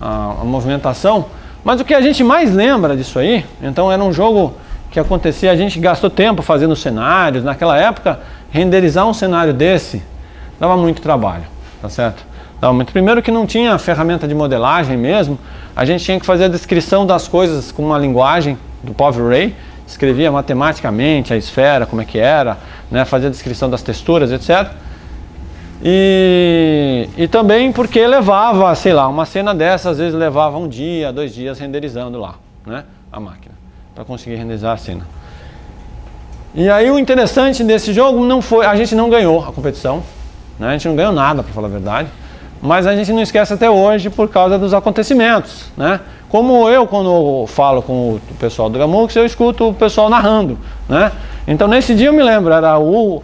a, a movimentação. Mas o que a gente mais lembra disso aí, então era um jogo que acontecia, a gente gastou tempo fazendo cenários. Naquela época, renderizar um cenário desse dava muito trabalho, tá certo? Dava muito. Primeiro que não tinha ferramenta de modelagem mesmo, a gente tinha que fazer a descrição das coisas com uma linguagem do Power Ray, escrevia matematicamente a esfera, como é que era, né, fazia a descrição das texturas, etc. E, e também porque levava, sei lá, uma cena dessa às vezes levava um dia, dois dias renderizando lá, né? A máquina, para conseguir renderizar a cena. E aí o interessante desse jogo não foi, a gente não ganhou a competição, Né? A gente não ganhou nada, para falar a verdade. Mas a gente não esquece até hoje por causa dos acontecimentos. Né? Como eu, quando falo com o pessoal do Gamux, eu escuto o pessoal narrando. Né? Então nesse dia eu me lembro, era o,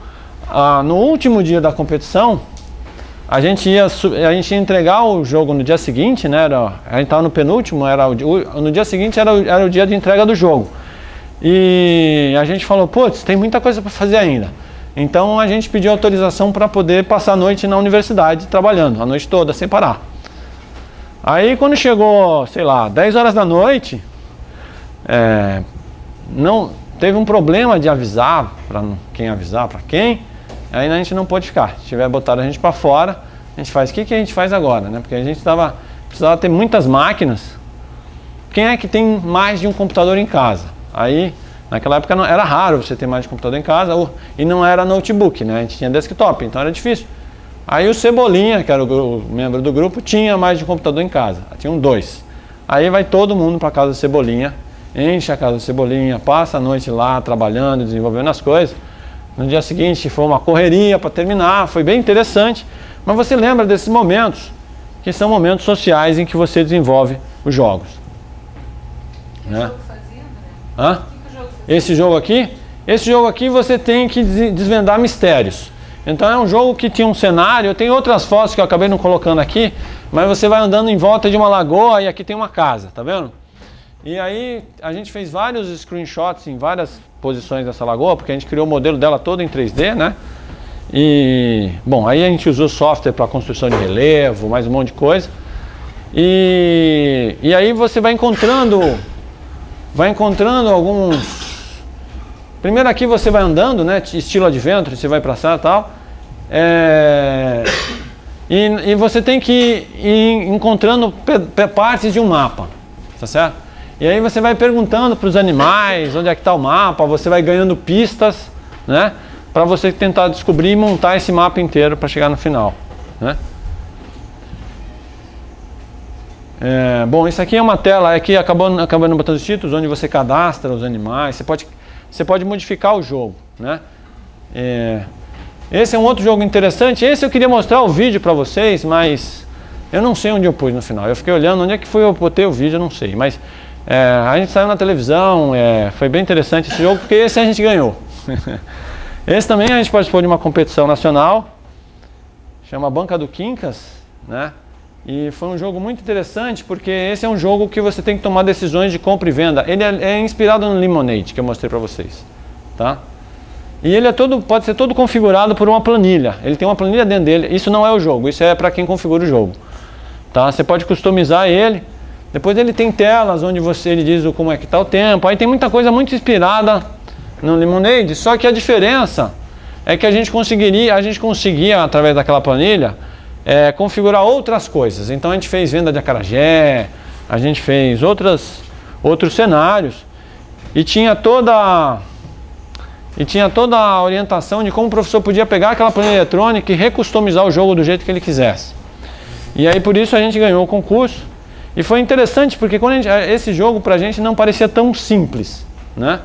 a, no último dia da competição, a gente ia, a gente ia entregar o jogo no dia seguinte, né? Era, a gente estava no penúltimo, era o, no dia seguinte era, era o dia de entrega do jogo. E a gente falou, putz, tem muita coisa para fazer ainda. Então a gente pediu autorização para poder passar a noite na universidade trabalhando, a noite toda, sem parar. Aí quando chegou, sei lá, 10 horas da noite, é, não teve um problema de avisar para quem avisar para quem. Aí a gente não pôde ficar. Se tiver botado a gente para fora, a gente faz. O que, que a gente faz agora, né? Porque a gente tava, precisava ter muitas máquinas. Quem é que tem mais de um computador em casa? Aí, naquela época não, era raro você ter mais de um computador em casa ou, e não era notebook, né? A gente tinha desktop, então era difícil. Aí o Cebolinha, que era o, o membro do grupo, tinha mais de um computador em casa. Tinham dois. Aí vai todo mundo para casa do Cebolinha, enche a casa do Cebolinha, passa a noite lá trabalhando, desenvolvendo as coisas. No dia seguinte foi uma correria para terminar, foi bem interessante. Mas você lembra desses momentos, que são momentos sociais em que você desenvolve os jogos. Que Né? jogo fazia, André? Hã? Esse jogo aqui, esse jogo aqui você tem que des- desvendar mistérios. Então é um jogo que tinha um cenário, tem outras fotos que eu acabei não colocando aqui, mas você vai andando em volta de uma lagoa e aqui tem uma casa, tá vendo? E aí a gente fez vários screenshots em várias posições dessa lagoa, porque a gente criou o modelo dela todo em 3D, né? E bom, aí a gente usou software para construção de relevo, mais um monte de coisa. E, e aí você vai encontrando vai encontrando alguns Primeiro aqui você vai andando, né? Estilo adventure, você vai cá e tal. É, E, e você tem que ir encontrando partes de um mapa, tá certo? E aí você vai perguntando para os animais onde é que está o mapa, você vai ganhando pistas, né? Para você tentar descobrir e montar esse mapa inteiro para chegar no final, né? É, bom, isso aqui é uma tela, aqui acabando, acabando botando os títulos, onde você cadastra os animais, você pode, você pode modificar o jogo, né? É, esse é um outro jogo interessante, esse eu queria mostrar o vídeo para vocês, mas eu não sei onde eu pus no final, eu fiquei olhando onde é que foi eu botei o vídeo, eu não sei, mas é, a gente saiu na televisão, é, foi bem interessante esse jogo, porque esse a gente ganhou. esse também a gente participou de uma competição nacional, chama Banca do Quincas, né? E foi um jogo muito interessante porque esse é um jogo que você tem que tomar decisões de compra e venda. Ele é, é inspirado no Lemonade que eu mostrei para vocês, tá? E ele é todo, pode ser todo configurado por uma planilha. Ele tem uma planilha dentro dele. Isso não é o jogo, isso é para quem configura o jogo, tá? Você pode customizar ele. Depois ele tem telas onde você ele diz como é que está o tempo. Aí tem muita coisa muito inspirada no Lemonade. Só que a diferença é que a gente conseguiria, a gente conseguia através daquela planilha é, configurar outras coisas. Então a gente fez venda de acarajé, a gente fez outras, outros cenários e tinha toda e tinha toda a orientação de como o professor podia pegar aquela planilha eletrônica e recustomizar o jogo do jeito que ele quisesse. E aí por isso a gente ganhou o concurso. E foi interessante porque quando gente, esse jogo pra gente não parecia tão simples, né?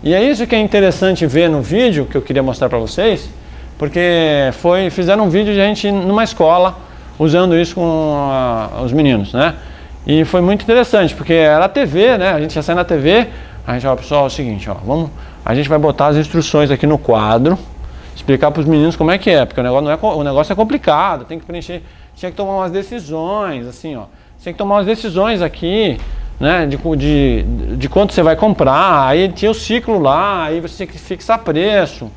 E é isso que é interessante ver no vídeo que eu queria mostrar para vocês, porque foi fizeram um vídeo de a gente numa escola usando isso com a, os meninos, né? E foi muito interessante, porque era TV, né? A gente ia sair na TV, a gente, ó, pessoal, é o seguinte, ó, vamos, a gente vai botar as instruções aqui no quadro, explicar para os meninos como é que é, porque o negócio, não é, o negócio é complicado, tem que preencher, tinha que tomar umas decisões, assim, ó, tem que tomar umas decisões aqui, né, de, de, de quanto você vai comprar, aí tinha o ciclo lá, aí você tinha que fixar preço.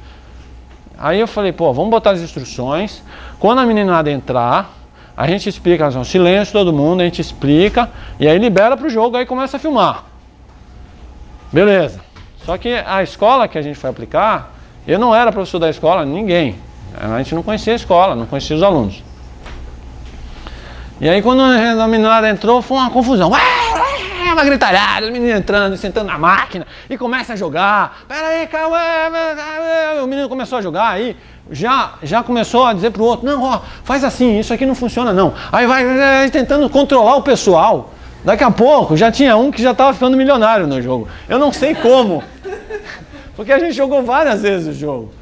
Aí eu falei, pô, vamos botar as instruções, quando a meninada entrar, a gente explica, ó, silêncio todo mundo, a gente explica, e aí libera pro jogo, aí começa a filmar. Beleza. Só que a escola que a gente foi aplicar, eu não era professor da escola, ninguém. A gente não conhecia a escola, não conhecia os alunos. E aí quando a meninada entrou, foi uma confusão. Ué, ué, Uma gritalhada, os meninos entrando, sentando na máquina e começa a jogar. Pera aí, calma. O menino começou a jogar aí, já, já começou a dizer pro outro, não, ó, faz assim, isso aqui não funciona não. Aí vai tentando controlar o pessoal. Daqui a pouco já tinha um que já estava ficando milionário no jogo. Eu não sei como. Porque a gente jogou várias vezes o jogo.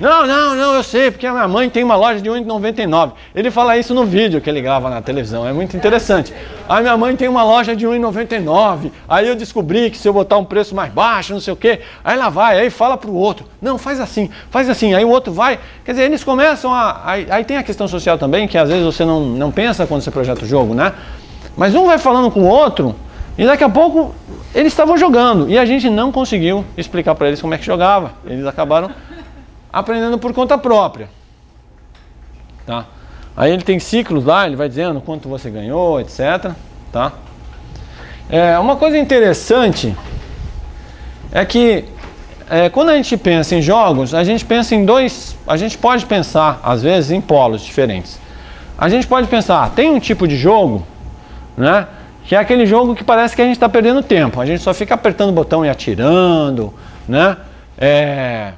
Não, não, não, eu sei, porque a minha mãe tem uma loja de 1,99. Ele fala isso no vídeo que ele grava na televisão, é muito interessante. A minha mãe tem uma loja de 1,99. Aí eu descobri que se eu botar um preço mais baixo, não sei o quê, aí ela vai, aí fala pro outro, não, faz assim, faz assim, aí o outro vai. Quer dizer, eles começam a. Aí, aí tem a questão social também, que às vezes você não, não pensa quando você projeta o jogo, né? Mas um vai falando com o outro, e daqui a pouco eles estavam jogando. E a gente não conseguiu explicar para eles como é que jogava. Eles acabaram aprendendo por conta própria. Tá? Aí ele tem ciclos lá, ele vai dizendo quanto você ganhou, etc. Tá? É, uma coisa interessante é que é, quando a gente pensa em jogos, a gente pensa em dois. A gente pode pensar, às vezes, em polos diferentes. A gente pode pensar, ah, tem um tipo de jogo, né? Que é aquele jogo que parece que a gente está perdendo tempo. A gente só fica apertando o botão e atirando, né? É,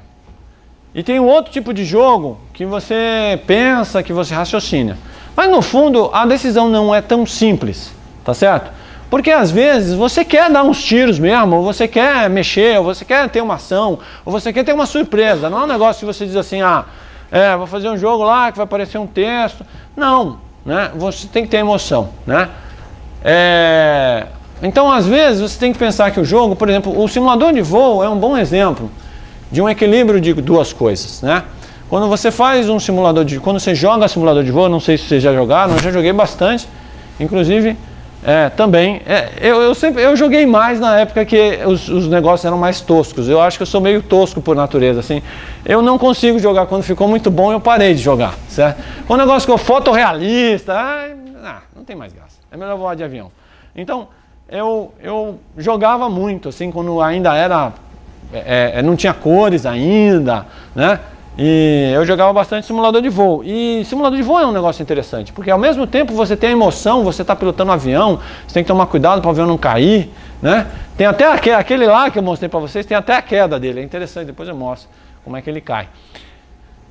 e tem um outro tipo de jogo que você pensa, que você raciocina. Mas no fundo, a decisão não é tão simples, tá certo? Porque às vezes você quer dar uns tiros mesmo, ou você quer mexer, ou você quer ter uma ação, ou você quer ter uma surpresa. Não é um negócio que você diz assim, ah, é, vou fazer um jogo lá que vai aparecer um texto. Não, né? Você tem que ter emoção, né? É... Então, às vezes, você tem que pensar que o jogo, por exemplo, o simulador de voo é um bom exemplo de um equilíbrio de duas coisas, né? Quando você faz um simulador de, quando você joga simulador de voo, não sei se vocês já jogaram, eu já joguei bastante, inclusive é, também, é, eu, eu, sempre, eu joguei mais na época que os, os, negócios eram mais toscos. Eu acho que eu sou meio tosco por natureza, assim. Eu não consigo jogar quando ficou muito bom, eu parei de jogar, certo? Quando o negócio ficou fotorrealista, ah, não tem mais graça. É melhor voar de avião. Então, eu, eu jogava muito, assim, quando ainda era é, é, não tinha cores ainda, né? E eu jogava bastante simulador de voo. E simulador de voo é um negócio interessante, porque ao mesmo tempo você tem a emoção, você está pilotando um avião, você tem que tomar cuidado para o avião não cair, né? Tem até aquele lá que eu mostrei para vocês, tem até a queda dele, é interessante, depois eu mostro como é que ele cai.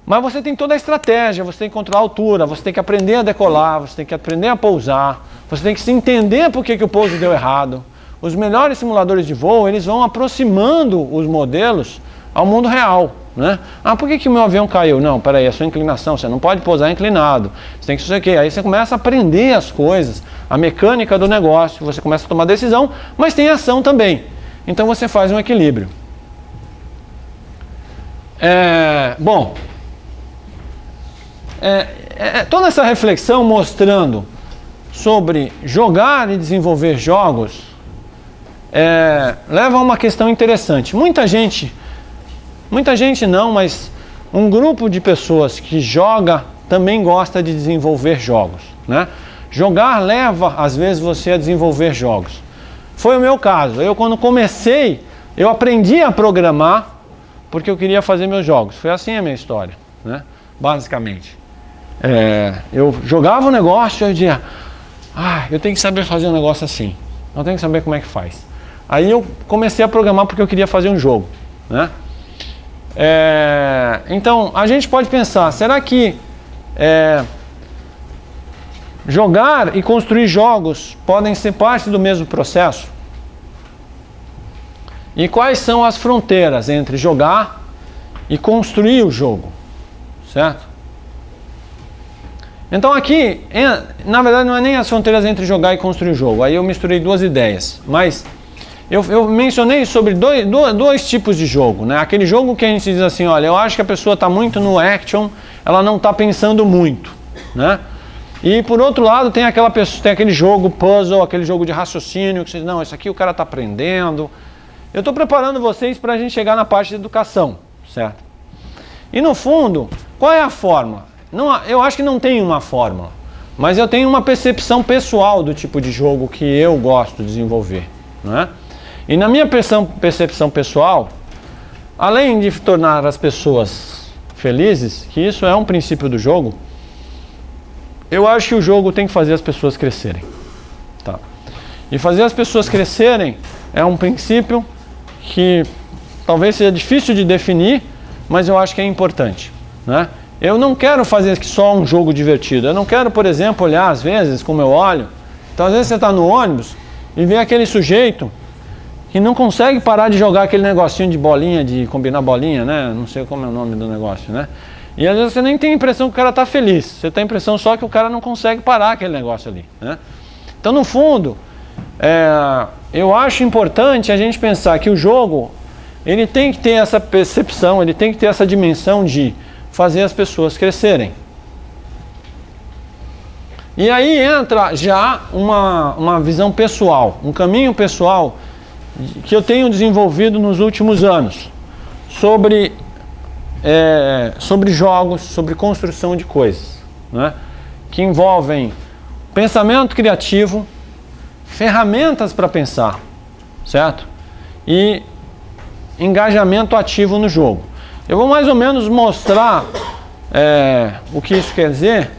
Mas você tem toda a estratégia, você tem que controlar a altura, você tem que aprender a decolar, você tem que aprender a pousar, você tem que se entender por que, que o pouso deu errado, os melhores simuladores de voo, eles vão aproximando os modelos ao mundo real. Né? Ah, por que, que o meu avião caiu? Não, peraí, a sua inclinação, você não pode pousar inclinado. Você tem que isso aqui. Aí você começa a aprender as coisas, a mecânica do negócio, você começa a tomar decisão, mas tem ação também. Então você faz um equilíbrio. É, bom, é, é, toda essa reflexão mostrando sobre jogar e desenvolver jogos é, leva a uma questão interessante. Muita gente, muita gente não, mas um grupo de pessoas que joga também gosta de desenvolver jogos. Né? Jogar leva, às vezes, você a desenvolver jogos. Foi o meu caso. Eu, quando comecei, eu aprendi a programar porque eu queria fazer meus jogos. Foi assim a minha história, né? basicamente. É, eu jogava um negócio e eu dizia, ah, eu tenho que saber fazer um negócio assim. Eu tenho que saber como é que faz. Aí eu comecei a programar porque eu queria fazer um jogo. Né? É, então, a gente pode pensar, será que é, jogar e construir jogos podem ser parte do mesmo processo? E quais são as fronteiras entre jogar e construir o jogo? Certo? Então aqui, na verdade não é nem as fronteiras entre jogar e construir o jogo. Aí eu misturei duas ideias. Mas eu, eu mencionei sobre dois, dois, dois, tipos de jogo, né? Aquele jogo que a gente diz assim, olha, eu acho que a pessoa está muito no action, ela não está pensando muito, né? E por outro lado tem aquela pessoa, tem aquele jogo puzzle, aquele jogo de raciocínio que você diz, não, isso aqui o cara está aprendendo. Eu estou preparando vocês para a gente chegar na parte de educação, certo? E no fundo, qual é a fórmula? Não, eu acho que não tem uma fórmula, mas eu tenho uma percepção pessoal do tipo de jogo que eu gosto de desenvolver, não é? E na minha percepção pessoal, além de tornar as pessoas felizes, que isso é um princípio do jogo, eu acho que o jogo tem que fazer as pessoas crescerem. Tá? E fazer as pessoas crescerem é um princípio que talvez seja difícil de definir, mas eu acho que é importante. Né? Eu não quero fazer só um jogo divertido. Eu não quero, por exemplo, olhar às vezes como eu olho. Então, às vezes você está no ônibus e vê aquele sujeito que não consegue parar de jogar aquele negocinho de bolinha, de combinar bolinha, né? Não sei como é o nome do negócio, né? E às vezes você nem tem a impressão que o cara está feliz, você tem a impressão só que o cara não consegue parar aquele negócio ali, né? Então, no fundo, é, eu acho importante a gente pensar que o jogo ele tem que ter essa percepção, ele tem que ter essa dimensão de fazer as pessoas crescerem. E aí entra já uma, uma visão pessoal, um caminho pessoal que eu tenho desenvolvido nos últimos anos sobre, é, sobre jogos, sobre construção de coisas, né? que envolvem pensamento criativo, ferramentas para pensar, certo? E engajamento ativo no jogo. Eu vou mais ou menos mostrar é, o que isso quer dizer,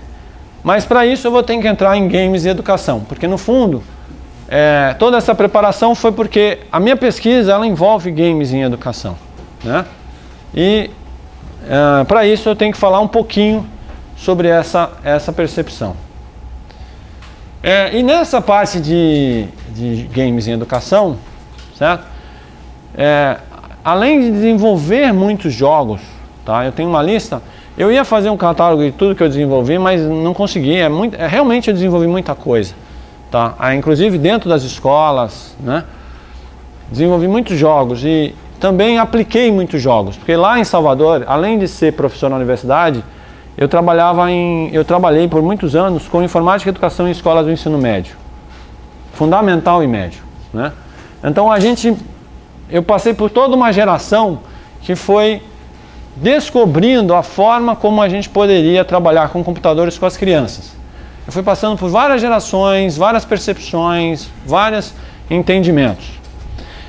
mas para isso eu vou ter que entrar em games e educação, porque no fundo é, toda essa preparação foi porque a minha pesquisa ela envolve games em educação, né? E é, para isso eu tenho que falar um pouquinho sobre essa, essa percepção. É, e nessa parte de, de games em educação, certo? É, além de desenvolver muitos jogos, tá? Eu tenho uma lista. Eu ia fazer um catálogo de tudo que eu desenvolvi, mas não consegui. É muito, é, realmente eu desenvolvi muita coisa, tá? Ah, inclusive dentro das escolas, né? Desenvolvi muitos jogos e também apliquei muitos jogos, porque lá em Salvador, além de ser professor na universidade, eu trabalhava em, eu trabalhei por muitos anos com informática e educação em escolas do ensino médio, fundamental e médio, né? Então a gente eu passei por toda uma geração que foi descobrindo a forma como a gente poderia trabalhar com computadores com as crianças. Eu fui passando por várias gerações, várias percepções, vários entendimentos.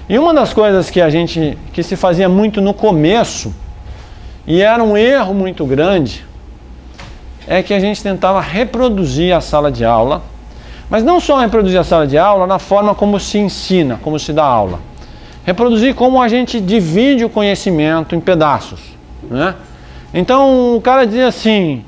E uma das coisas que a gente que se fazia muito no começo e era um erro muito grande é que a gente tentava reproduzir a sala de aula, mas não só reproduzir a sala de aula na forma como se ensina, como se dá aula reproduzir como a gente divide o conhecimento em pedaços. Né? Então o cara diz assim: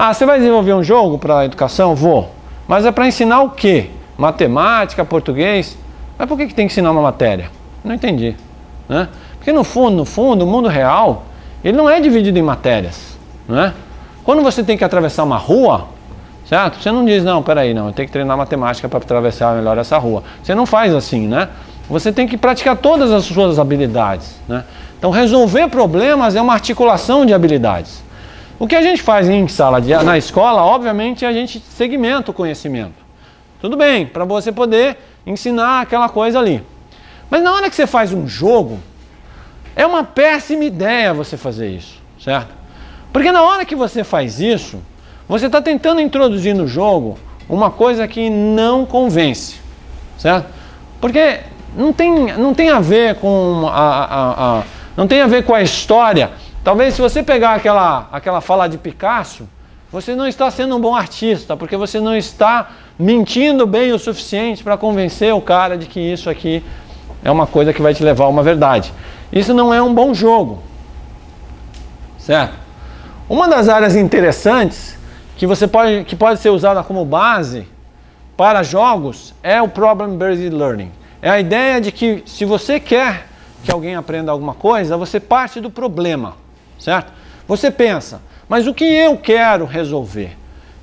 Ah, você vai desenvolver um jogo para a educação? Vou. Mas é para ensinar o quê? Matemática, português? Mas por que, que tem que ensinar uma matéria? Não entendi. Né? Porque no fundo, no fundo, o mundo real, ele não é dividido em matérias. Né? Quando você tem que atravessar uma rua, certo? Você não diz, não, peraí, não, eu tenho que treinar matemática para atravessar melhor essa rua. Você não faz assim, né? Você tem que praticar todas as suas habilidades. Né? Então, resolver problemas é uma articulação de habilidades. O que a gente faz em sala de, na escola, obviamente, é a gente segmenta o conhecimento. Tudo bem, para você poder ensinar aquela coisa ali. Mas na hora que você faz um jogo, é uma péssima ideia você fazer isso, certo? Porque na hora que você faz isso, você está tentando introduzir no jogo uma coisa que não convence, certo? Porque não tem, não tem a ver com a, a, a, não tem a ver com a história. Talvez se você pegar aquela, aquela fala de Picasso, você não está sendo um bom artista, porque você não está mentindo bem o suficiente para convencer o cara de que isso aqui é uma coisa que vai te levar a uma verdade. Isso não é um bom jogo. Certo? Uma das áreas interessantes que você pode que pode ser usada como base para jogos é o problem based learning. É a ideia de que se você quer que alguém aprenda alguma coisa, você parte do problema, certo? Você pensa, mas o que eu quero resolver?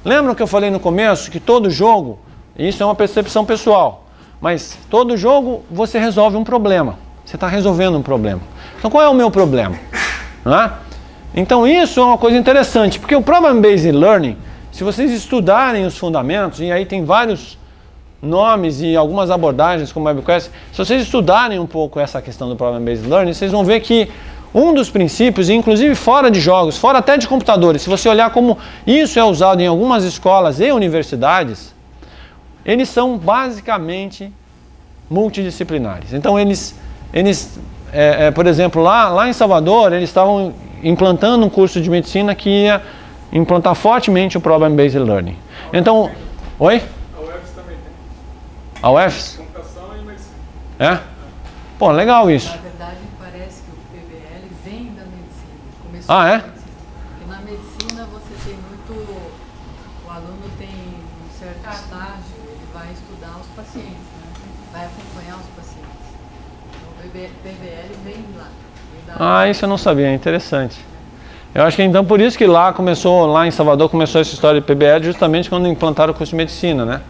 Lembra que eu falei no começo que todo jogo, isso é uma percepção pessoal, mas todo jogo você resolve um problema. Você está resolvendo um problema. Então qual é o meu problema? É? Então isso é uma coisa interessante, porque o Problem Based Learning, se vocês estudarem os fundamentos, e aí tem vários nomes e algumas abordagens como WebQuest, se vocês estudarem um pouco essa questão do Problem Based Learning, vocês vão ver que um dos princípios, inclusive fora de jogos, fora até de computadores, se você olhar como isso é usado em algumas escolas e universidades, eles são basicamente multidisciplinares. Então eles, eles é, é, por exemplo, lá, lá em Salvador, eles estavam implantando um curso de medicina que ia implantar fortemente o Problem Based Learning. Então, oi? A UFS? Computação e medicina. É? Pô, legal isso. Na verdade, parece que o PBL vem da medicina. Começou ah, é? Porque na medicina você tem muito. O aluno tem um certo estágio, ele vai estudar os pacientes, né? vai acompanhar os pacientes. PB, PBL vem lá. Vem Ah, isso eu não sabia, interessante. Eu acho que então por isso que lá começou, lá em Salvador começou essa história de PBL justamente quando implantaram o curso de medicina, né?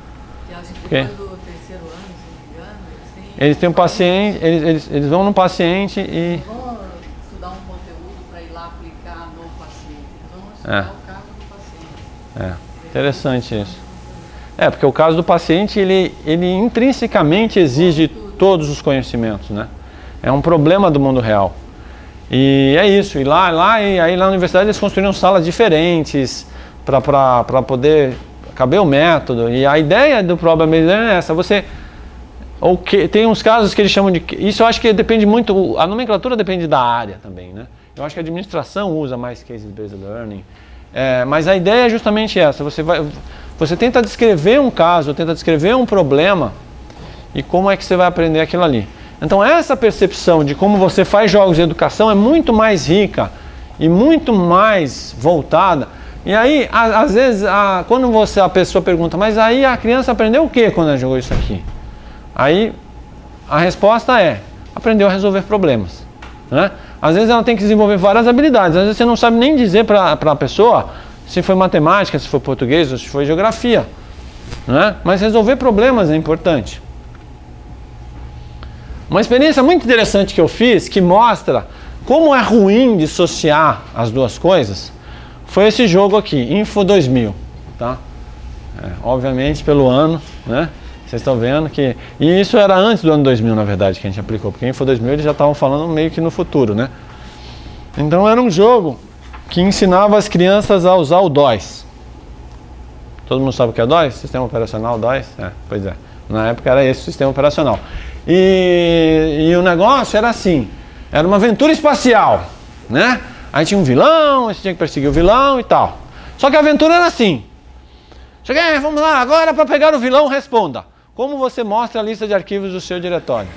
que acho que depois do terceiro ano, se não me engano, eles têm. Eles têm um paciente, eles, eles, eles vão no paciente e. Vão estudar um conteúdo para ir lá aplicar no paciente. Eles vão estudar É. É, interessante isso. É, porque o caso do paciente, ele, ele intrinsecamente exige todos os conhecimentos, né? É um problema do mundo real. E é isso. E lá, lá, e aí na universidade eles construíram salas diferentes para poder caber o método. E a ideia do problem é essa. Você ou que tem uns casos que eles chamam de isso eu acho que depende muito a nomenclatura depende da área também né eu acho que a administração usa mais case based learning É, mas a ideia é justamente essa você vai você tenta descrever um caso tenta descrever um problema e como é que você vai aprender aquilo ali então essa percepção de como você faz jogos de educação é muito mais rica e muito mais voltada e aí às vezes a- quando você a pessoa pergunta mas aí a criança aprendeu o que quando ela jogou isso aqui Aí a resposta é: aprendeu a resolver problemas. Né? Às vezes ela tem que desenvolver várias habilidades. Às vezes você não sabe nem dizer para a pessoa se foi matemática, se foi português ou se foi geografia. Né? Mas resolver problemas é importante. Uma experiência muito interessante que eu fiz que mostra como é ruim dissociar as duas coisas foi esse jogo aqui, Info 2000. Tá? É, obviamente pelo ano, né? Vocês estão vendo que. E isso era antes do ano 2000, na verdade, que a gente aplicou, porque Info 2000 eles já estavam falando meio que no futuro, né? Então era um jogo que ensinava as crianças a usar o DOS. Todo mundo sabe o que é DOS? Sistema operacional DOS? É, pois é. Na época era esse o sistema operacional. E, e o negócio era assim: era uma aventura espacial, né? Aí tinha um vilão, você tinha que perseguir o vilão e tal. Só que a aventura era assim: Cheguei, vamos lá, agora para pegar o vilão, responda. Como você mostra a lista de arquivos do seu diretório?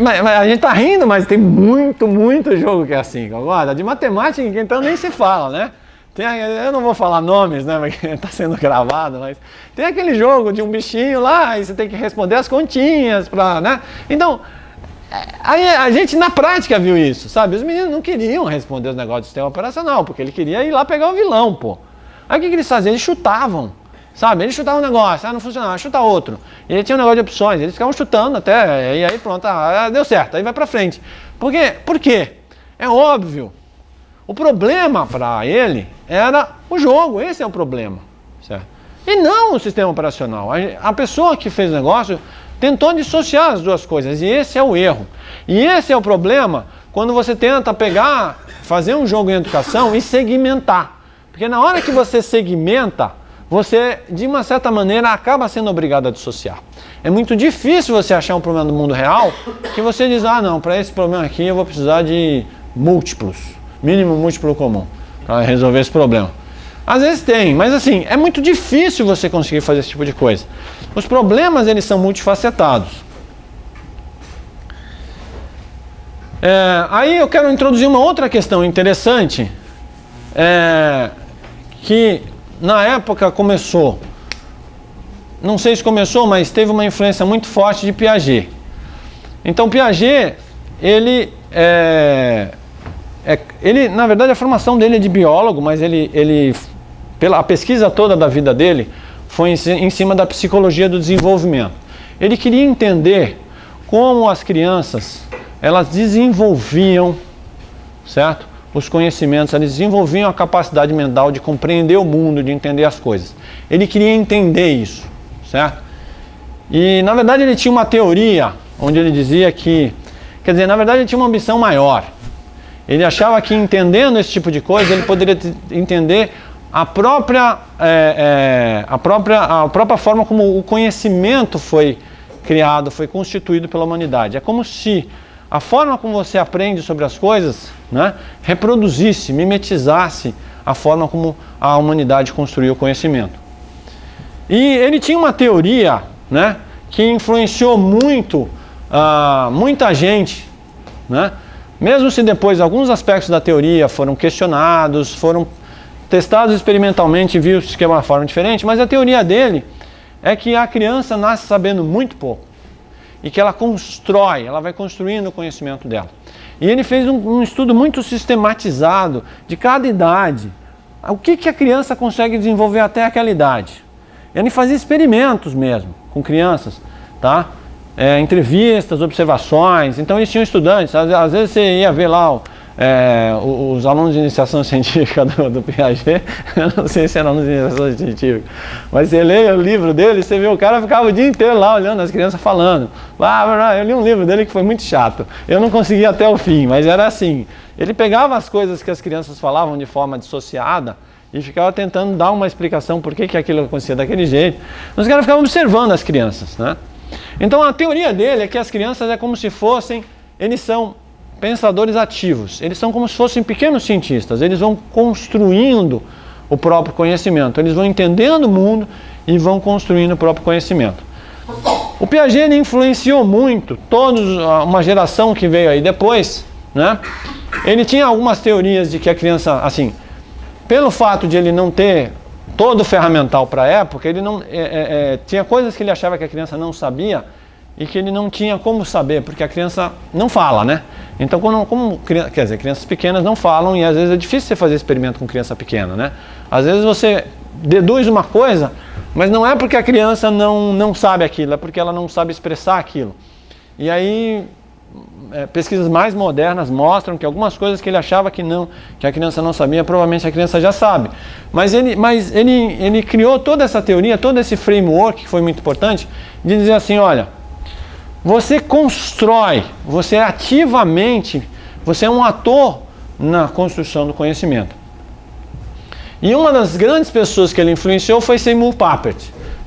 Mas, mas a gente tá rindo, mas tem muito, muito jogo que é assim. Agora, de matemática, então nem se fala, né? Tem, eu não vou falar nomes, né? Porque está sendo gravado, mas tem aquele jogo de um bichinho lá e você tem que responder as continhas para, né? Então, Aí a gente na prática viu isso, sabe? Os meninos não queriam responder os negócios do sistema operacional, porque ele queria ir lá pegar o vilão, pô. Aí o que, que eles faziam? Eles chutavam, sabe? Eles chutavam um negócio, ah, não funcionava, chuta outro. E aí tinha um negócio de opções, eles ficavam chutando até, e aí pronto, ah, deu certo, aí vai pra frente. Por quê? Por quê? É óbvio. O problema para ele era o jogo, esse é o problema, certo? E não o sistema operacional. A- A pessoa que fez o negócio tentou dissociar as duas coisas, e esse é o erro. E esse é o problema quando você tenta pegar, fazer um jogo em educação e segmentar. Porque na hora que você segmenta, você, de uma certa maneira, acaba sendo obrigado a dissociar. É muito difícil você achar um problema no mundo real que você diz, ah não, para esse problema aqui eu vou precisar de múltiplos, mínimo múltiplo comum, para resolver esse problema. Às vezes tem, mas assim, é muito difícil você conseguir fazer esse tipo de coisa. Os problemas, eles são multifacetados. É, aí eu quero introduzir uma outra questão interessante, é, que na época começou, não sei se começou, mas teve uma influência muito forte de Piaget. Então Piaget, ele é, é, ele, na verdade, a formação dele é de biólogo, mas ele, ele pela pesquisa toda da vida dele foi em, ci- em cima da psicologia do desenvolvimento. Ele queria entender como as crianças elas desenvolviam, certo? Os conhecimentos, eles desenvolviam a capacidade mental de compreender o mundo, de entender as coisas. Ele queria entender isso, certo? E na verdade ele tinha uma teoria onde ele dizia que, quer dizer, na verdade ele tinha uma ambição maior. Ele achava que entendendo esse tipo de coisa ele poderia te- entender a própria, é, é, a própria, a própria forma como o conhecimento foi criado, foi constituído pela humanidade. É como se a forma como você aprende sobre as coisas né, reproduzisse, mimetizasse a forma como a humanidade construiu o conhecimento. E ele tinha uma teoria né, que influenciou muito ah, muita gente, né? mesmo se depois alguns aspectos da teoria foram questionados, foram testados experimentalmente viu que é uma forma diferente, mas a teoria dele é que a criança nasce sabendo muito pouco e que ela constrói, ela vai construindo o conhecimento dela. E ele fez um, um estudo muito sistematizado de cada idade. O que, que a criança consegue desenvolver até aquela idade? Ele fazia experimentos mesmo com crianças, tá? É, entrevistas, observações. Então eles tinham estudantes. Às, às vezes você ia ver lá é, os alunos de iniciação científica do, do Piaget, eu não sei se eram alunos de iniciação científica, mas você lê o livro dele, você vê o cara ficava o dia inteiro lá olhando as crianças falando. Eu li um livro dele que foi muito chato. Eu não consegui até o fim, mas era assim. Ele pegava as coisas que as crianças falavam de forma dissociada e ficava tentando dar uma explicação por que, que aquilo acontecia daquele jeito. Os caras ficavam observando as crianças, né? Então a teoria dele é que as crianças é como se fossem, eles são pensadores ativos. Eles são como se fossem pequenos cientistas. Eles vão construindo o próprio conhecimento. Eles vão entendendo o mundo e vão construindo o próprio conhecimento. O Piaget influenciou muito toda uma geração que veio aí depois, né? Ele tinha algumas teorias de que a criança, assim, pelo fato de ele não ter todo o ferramental para a época, ele não é, é, é, tinha coisas que ele achava que a criança não sabia e que ele não tinha como saber, porque a criança não fala, né? Então, quando, como, quer dizer, crianças pequenas não falam e às vezes é difícil você fazer experimento com criança pequena, né? Às vezes você deduz uma coisa, mas não é porque a criança não, não sabe aquilo, é porque ela não sabe expressar aquilo. E aí, é, pesquisas mais modernas mostram que algumas coisas que ele achava que não, que a criança não sabia, provavelmente a criança já sabe. Mas ele, mas ele, ele criou toda essa teoria, todo esse framework que foi muito importante, de dizer assim, olha, você constrói, você ativamente, você é um ator na construção do conhecimento. E uma das grandes pessoas que ele influenciou foi Seymour Papert.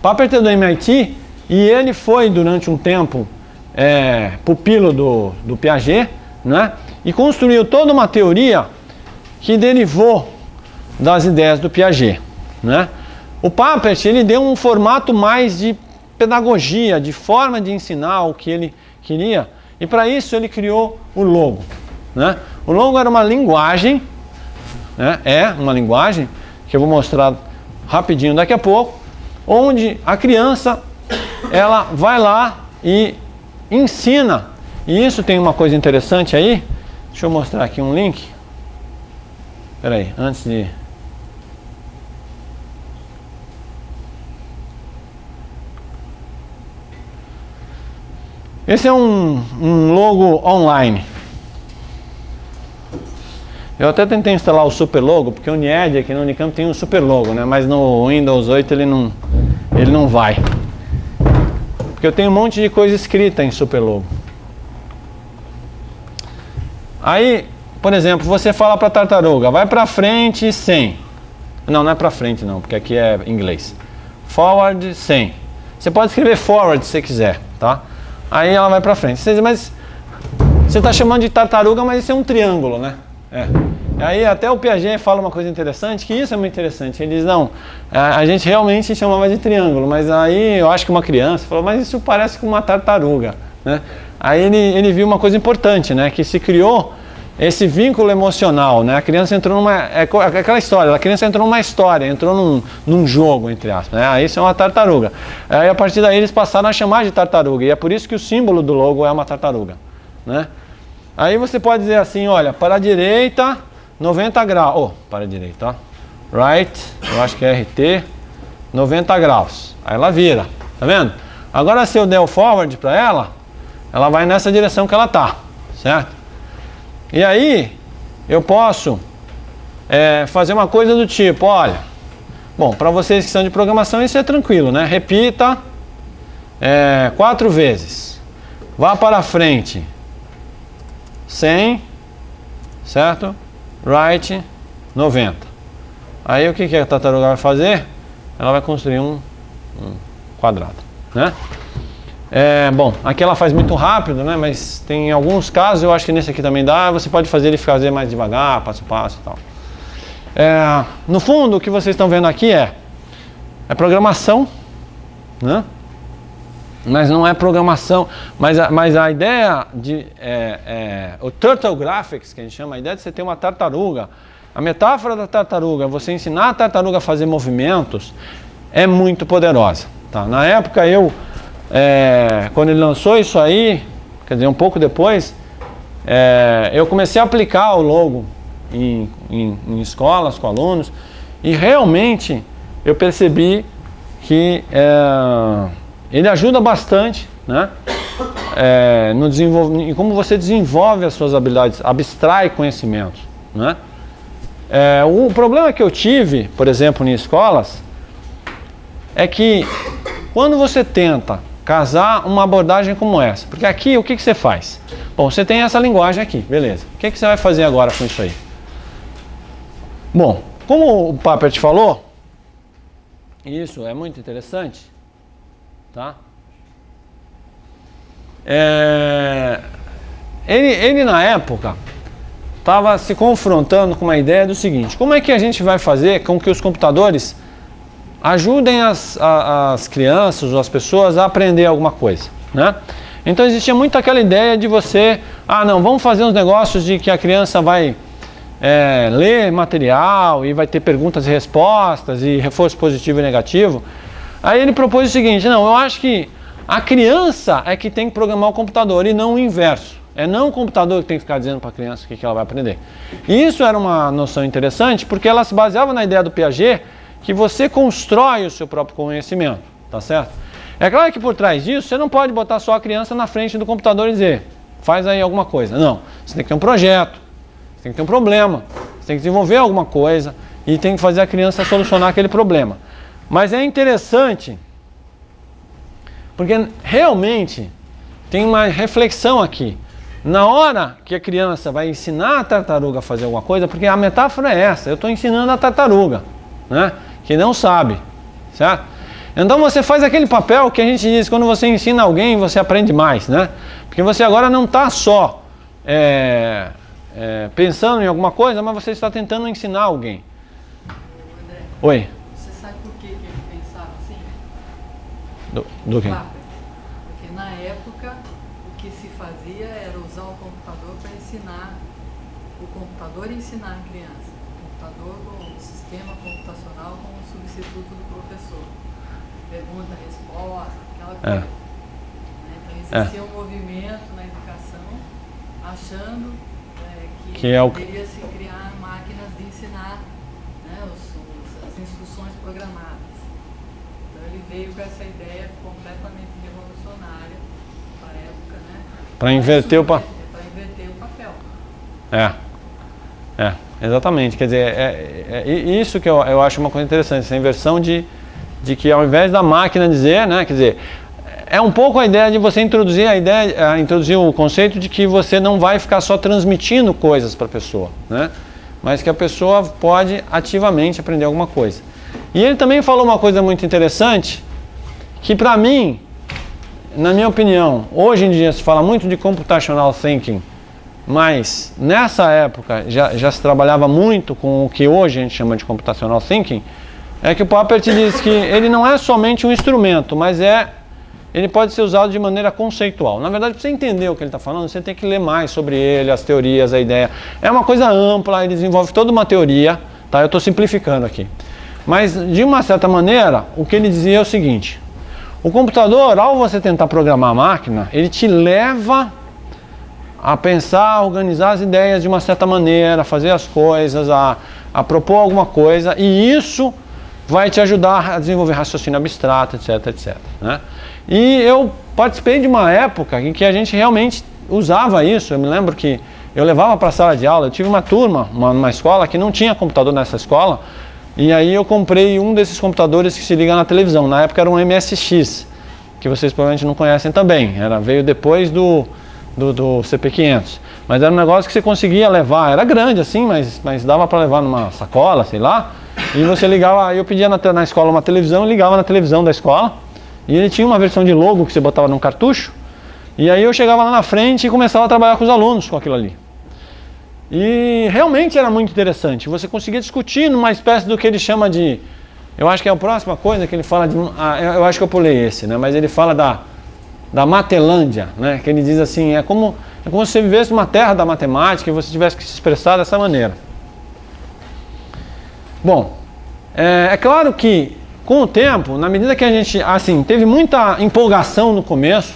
Papert é do MIT e ele foi durante um tempo é, pupilo do, do Piaget, né? E construiu toda uma teoria que derivou das ideias do Piaget, né? O Papert ele deu um formato mais de pedagogia, de forma de ensinar o que ele queria. E para isso ele criou o logo. Né? O logo era uma linguagem, né? é uma linguagem que eu vou mostrar rapidinho daqui a pouco, onde a criança ela vai lá e ensina. E isso tem uma coisa interessante aí. Deixa eu mostrar aqui um link. Espera aí, antes de Esse é um, um logo online. Eu até tentei instalar o super logo, porque o NIED aqui no Unicamp tem um super logo, né? Mas no Windows 8 ele não, ele não vai. Porque eu tenho um monte de coisa escrita em super logo. Aí, por exemplo, você fala para tartaruga, vai para frente 100. Não, não é para frente não, porque aqui é inglês. Forward 100. Você pode escrever forward se quiser, tá? Aí ela vai para frente. Você diz, mas você está chamando de tartaruga, mas isso é um triângulo, né? É. Aí até o Piaget fala uma coisa interessante, que isso é muito interessante. Ele diz, não, a gente realmente chamava de triângulo, mas aí eu acho que uma criança falou, mas isso parece com uma tartaruga, né? Aí ele, ele viu uma coisa importante, né? Que se criou esse vínculo emocional, né? A criança entrou numa. É, é aquela história, a criança entrou numa história, entrou num, num jogo, entre aspas. Né? Aí isso é uma tartaruga. Aí a partir daí eles passaram a chamar de tartaruga. E é por isso que o símbolo do logo é uma tartaruga. Né? Aí você pode dizer assim, olha, para a direita, 90 graus. Oh, para a direita, ó. Right, eu acho que é RT, 90 graus. Aí ela vira, tá vendo? Agora se eu der o forward para ela, ela vai nessa direção que ela tá, certo? E aí, eu posso é, fazer uma coisa do tipo, olha, bom, para vocês que são de programação isso é tranquilo, né? Repita é, quatro vezes. Vá para frente. 100, certo? Right, 90. Aí o que, que a tartaruga vai fazer? Ela vai construir um, um quadrado, né? É, bom, aqui ela faz muito rápido, né? Mas tem alguns casos, eu acho que nesse aqui também dá. Você pode fazer ele fazer mais devagar, passo a passo e tal. É, no fundo, o que vocês estão vendo aqui é, é programação, né? Mas não é programação, mas a, mas a ideia de é, é, o Turtle Graphics, que a gente chama, a ideia de você ter uma tartaruga, a metáfora da tartaruga, você ensinar a tartaruga a fazer movimentos, é muito poderosa. Tá? Na época eu, é, quando ele lançou isso aí, quer dizer, um pouco depois, é, eu comecei a aplicar o logo em, em, em, escolas, com alunos, e realmente eu percebi que é, ele ajuda bastante né, é, no desenvolvimento, em como você desenvolve as suas habilidades, abstrai conhecimentos. Né? É, o problema que eu tive, por exemplo, em escolas, é que quando você tenta casar uma abordagem como essa, porque aqui o que, que você faz? Bom, você tem essa linguagem aqui, beleza. O que, que você vai fazer agora com isso aí? Bom, como o Papert falou, isso é muito interessante, tá? É, ele, ele na época estava se confrontando com uma ideia do seguinte: como é que a gente vai fazer com que os computadores ajudem as, as crianças ou as pessoas a aprender alguma coisa, né? Então existia muito aquela ideia de você, ah não, vamos fazer uns negócios de que a criança vai é, ler material e vai ter perguntas e respostas e reforço positivo e negativo. Aí ele propôs o seguinte: não, eu acho que a criança é que tem que programar o computador e não o inverso. É não o computador que tem que ficar dizendo para a criança o que, que ela vai aprender. E isso era uma noção interessante porque ela se baseava na ideia do Piaget que você constrói o seu próprio conhecimento, tá certo? É claro que por trás disso você não pode botar só a criança na frente do computador e dizer faz aí alguma coisa. Não, você tem que ter um projeto, você tem que ter um problema, você tem que desenvolver alguma coisa e tem que fazer a criança solucionar aquele problema. Mas é interessante porque realmente tem uma reflexão aqui. Na hora que a criança vai ensinar a tartaruga a fazer alguma coisa, porque a metáfora é essa, eu estou ensinando a tartaruga, né? Que não sabe, certo? Então você faz aquele papel que a gente diz, quando você ensina alguém, você aprende mais, né? Porque você agora não está só é, é, pensando em alguma coisa, mas você está tentando ensinar alguém. André, Oi. você sabe por que, que ele pensava assim? Do, do quê? Claro. Porque na época o que se fazia era usar o computador para ensinar, o computador ensinar a criança. O computador como sistema computacional como substituto do professor. Pergunta, resposta, aquela É. Né? Então existia um movimento na educação achando é, que, Que é o- deveria se criar máquinas de ensinar né, os- os- as instruções programadas. Então ele veio com essa ideia completamente revolucionária para a época, né? Para inverter pa- Para inverter o papel. É. É, exatamente. Quer dizer, é, é- é isso que eu, eu acho uma coisa interessante, essa inversão de, de que ao invés da máquina dizer, né, quer dizer, é um pouco a ideia de você introduzir a ideia, a introduzir o conceito de que você não vai ficar só transmitindo coisas para a pessoa, né? Mas que a pessoa pode ativamente aprender alguma coisa. E ele também falou uma coisa muito interessante, que para mim, na minha opinião, hoje em dia se fala muito de computational thinking, mas nessa época já, já se trabalhava muito com o que hoje a gente chama de computational thinking, é que o Papert diz que ele não é somente um instrumento, mas é ele pode ser usado de maneira conceitual. Na verdade, para você entender o que ele está falando, você tem que ler mais sobre ele, as teorias, a ideia. É uma coisa ampla, ele desenvolve toda uma teoria, tá? Eu estou simplificando aqui. Mas, de uma certa maneira, o que ele dizia é o seguinte: o computador, ao você tentar programar a máquina, ele te leva a pensar, a organizar as ideias de uma certa maneira, a fazer as coisas, a, a propor alguma coisa, e isso vai te ajudar a desenvolver raciocínio abstrato, etc, etc. Né? E eu participei de uma época em que a gente realmente usava isso. Eu me lembro que eu levava para a sala de aula, eu tive uma turma, uma, uma escola que não tinha computador nessa escola, e aí eu comprei um desses computadores que se liga na televisão. Na época era um MSX, que vocês provavelmente não conhecem também. Era, veio depois do, do, do CP500. Mas era um negócio que você conseguia levar, era grande assim, mas, mas dava para levar numa sacola, sei lá. E você ligava, eu pedia na, na escola uma televisão, ligava na televisão da escola. E ele tinha uma versão de logo que você botava num cartucho. E aí eu chegava lá na frente e começava a trabalhar com os alunos com aquilo ali. E realmente era muito interessante. Você conseguia discutir numa espécie do que ele chama de. Eu acho que é a próxima coisa que ele fala de. ah, eu acho que eu pulei esse, né? Mas ele fala da, da Matelândia, né? Que ele diz assim: é como, é como se você vivesse numa terra da matemática e você tivesse que se expressar dessa maneira. Bom, é, é claro que com o tempo, na medida que a gente, assim, teve muita empolgação no começo,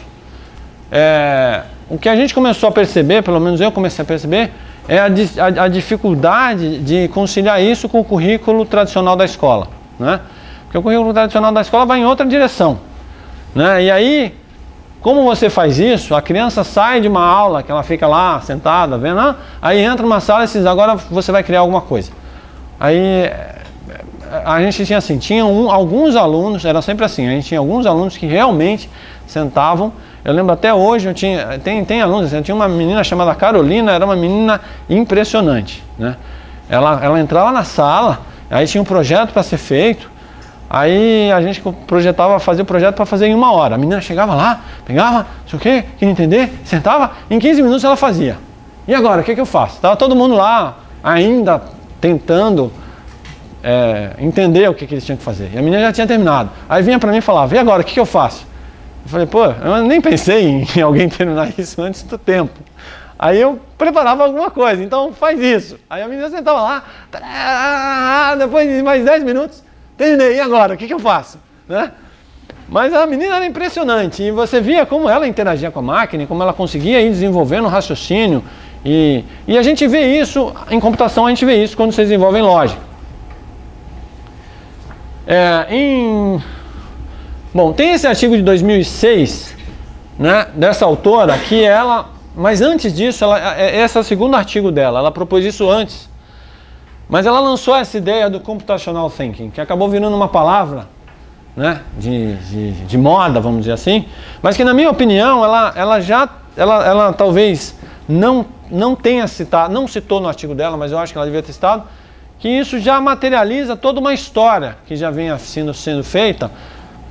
é, o que a gente começou a perceber, pelo menos eu comecei a perceber, é a, a, a, dificuldade de conciliar isso com o currículo tradicional da escola, né? Porque o currículo tradicional da escola vai em outra direção, né? E aí, como você faz isso? A criança sai de uma aula que ela fica lá sentada, vendo, ah, aí entra numa sala e diz, agora você vai criar alguma coisa. Aí a gente tinha assim, tinha um, alguns alunos, era sempre assim, a gente tinha alguns alunos que realmente sentavam. Eu lembro até hoje, eu tinha, tem, tem alunos, eu tinha uma menina chamada Carolina, era uma menina impressionante. Né? Ela, ela entrava na sala, aí tinha um projeto para ser feito, aí a gente projetava fazer o projeto para fazer em uma hora. A menina chegava lá, pegava, não sei o quê, queria entender, sentava, em 15 minutos ela fazia. E agora, o que, que eu faço? Estava todo mundo lá, ainda tentando é, entender o que, que eles tinham que fazer. E a menina já tinha terminado. Aí vinha para mim e falava, e agora, o que, que eu faço? Eu falei, pô, eu nem pensei em alguém terminar isso antes do tempo. Aí eu preparava alguma coisa, então faz isso. Aí a menina sentava lá, depois de mais 10 minutos, terminei, e agora, o que, que eu faço? Né? Mas a menina era impressionante, e você via como ela interagia com a máquina, como ela conseguia ir desenvolvendo raciocínio, e, e a gente vê isso, em computação a gente vê isso quando você desenvolve em lógica. É, em... Bom, tem esse artigo de 2006, né, dessa autora, que ela, mas antes disso, ela, é, esse é o segundo artigo dela, ela propôs isso antes, mas ela lançou essa ideia do computational thinking, que acabou virando uma palavra né, de, de, de moda, vamos dizer assim, mas que na minha opinião, ela, ela já, ela, ela talvez não, não tenha citado, não citou no artigo dela, mas eu acho que ela devia ter citado, que isso já materializa toda uma história que já vem sendo, sendo feita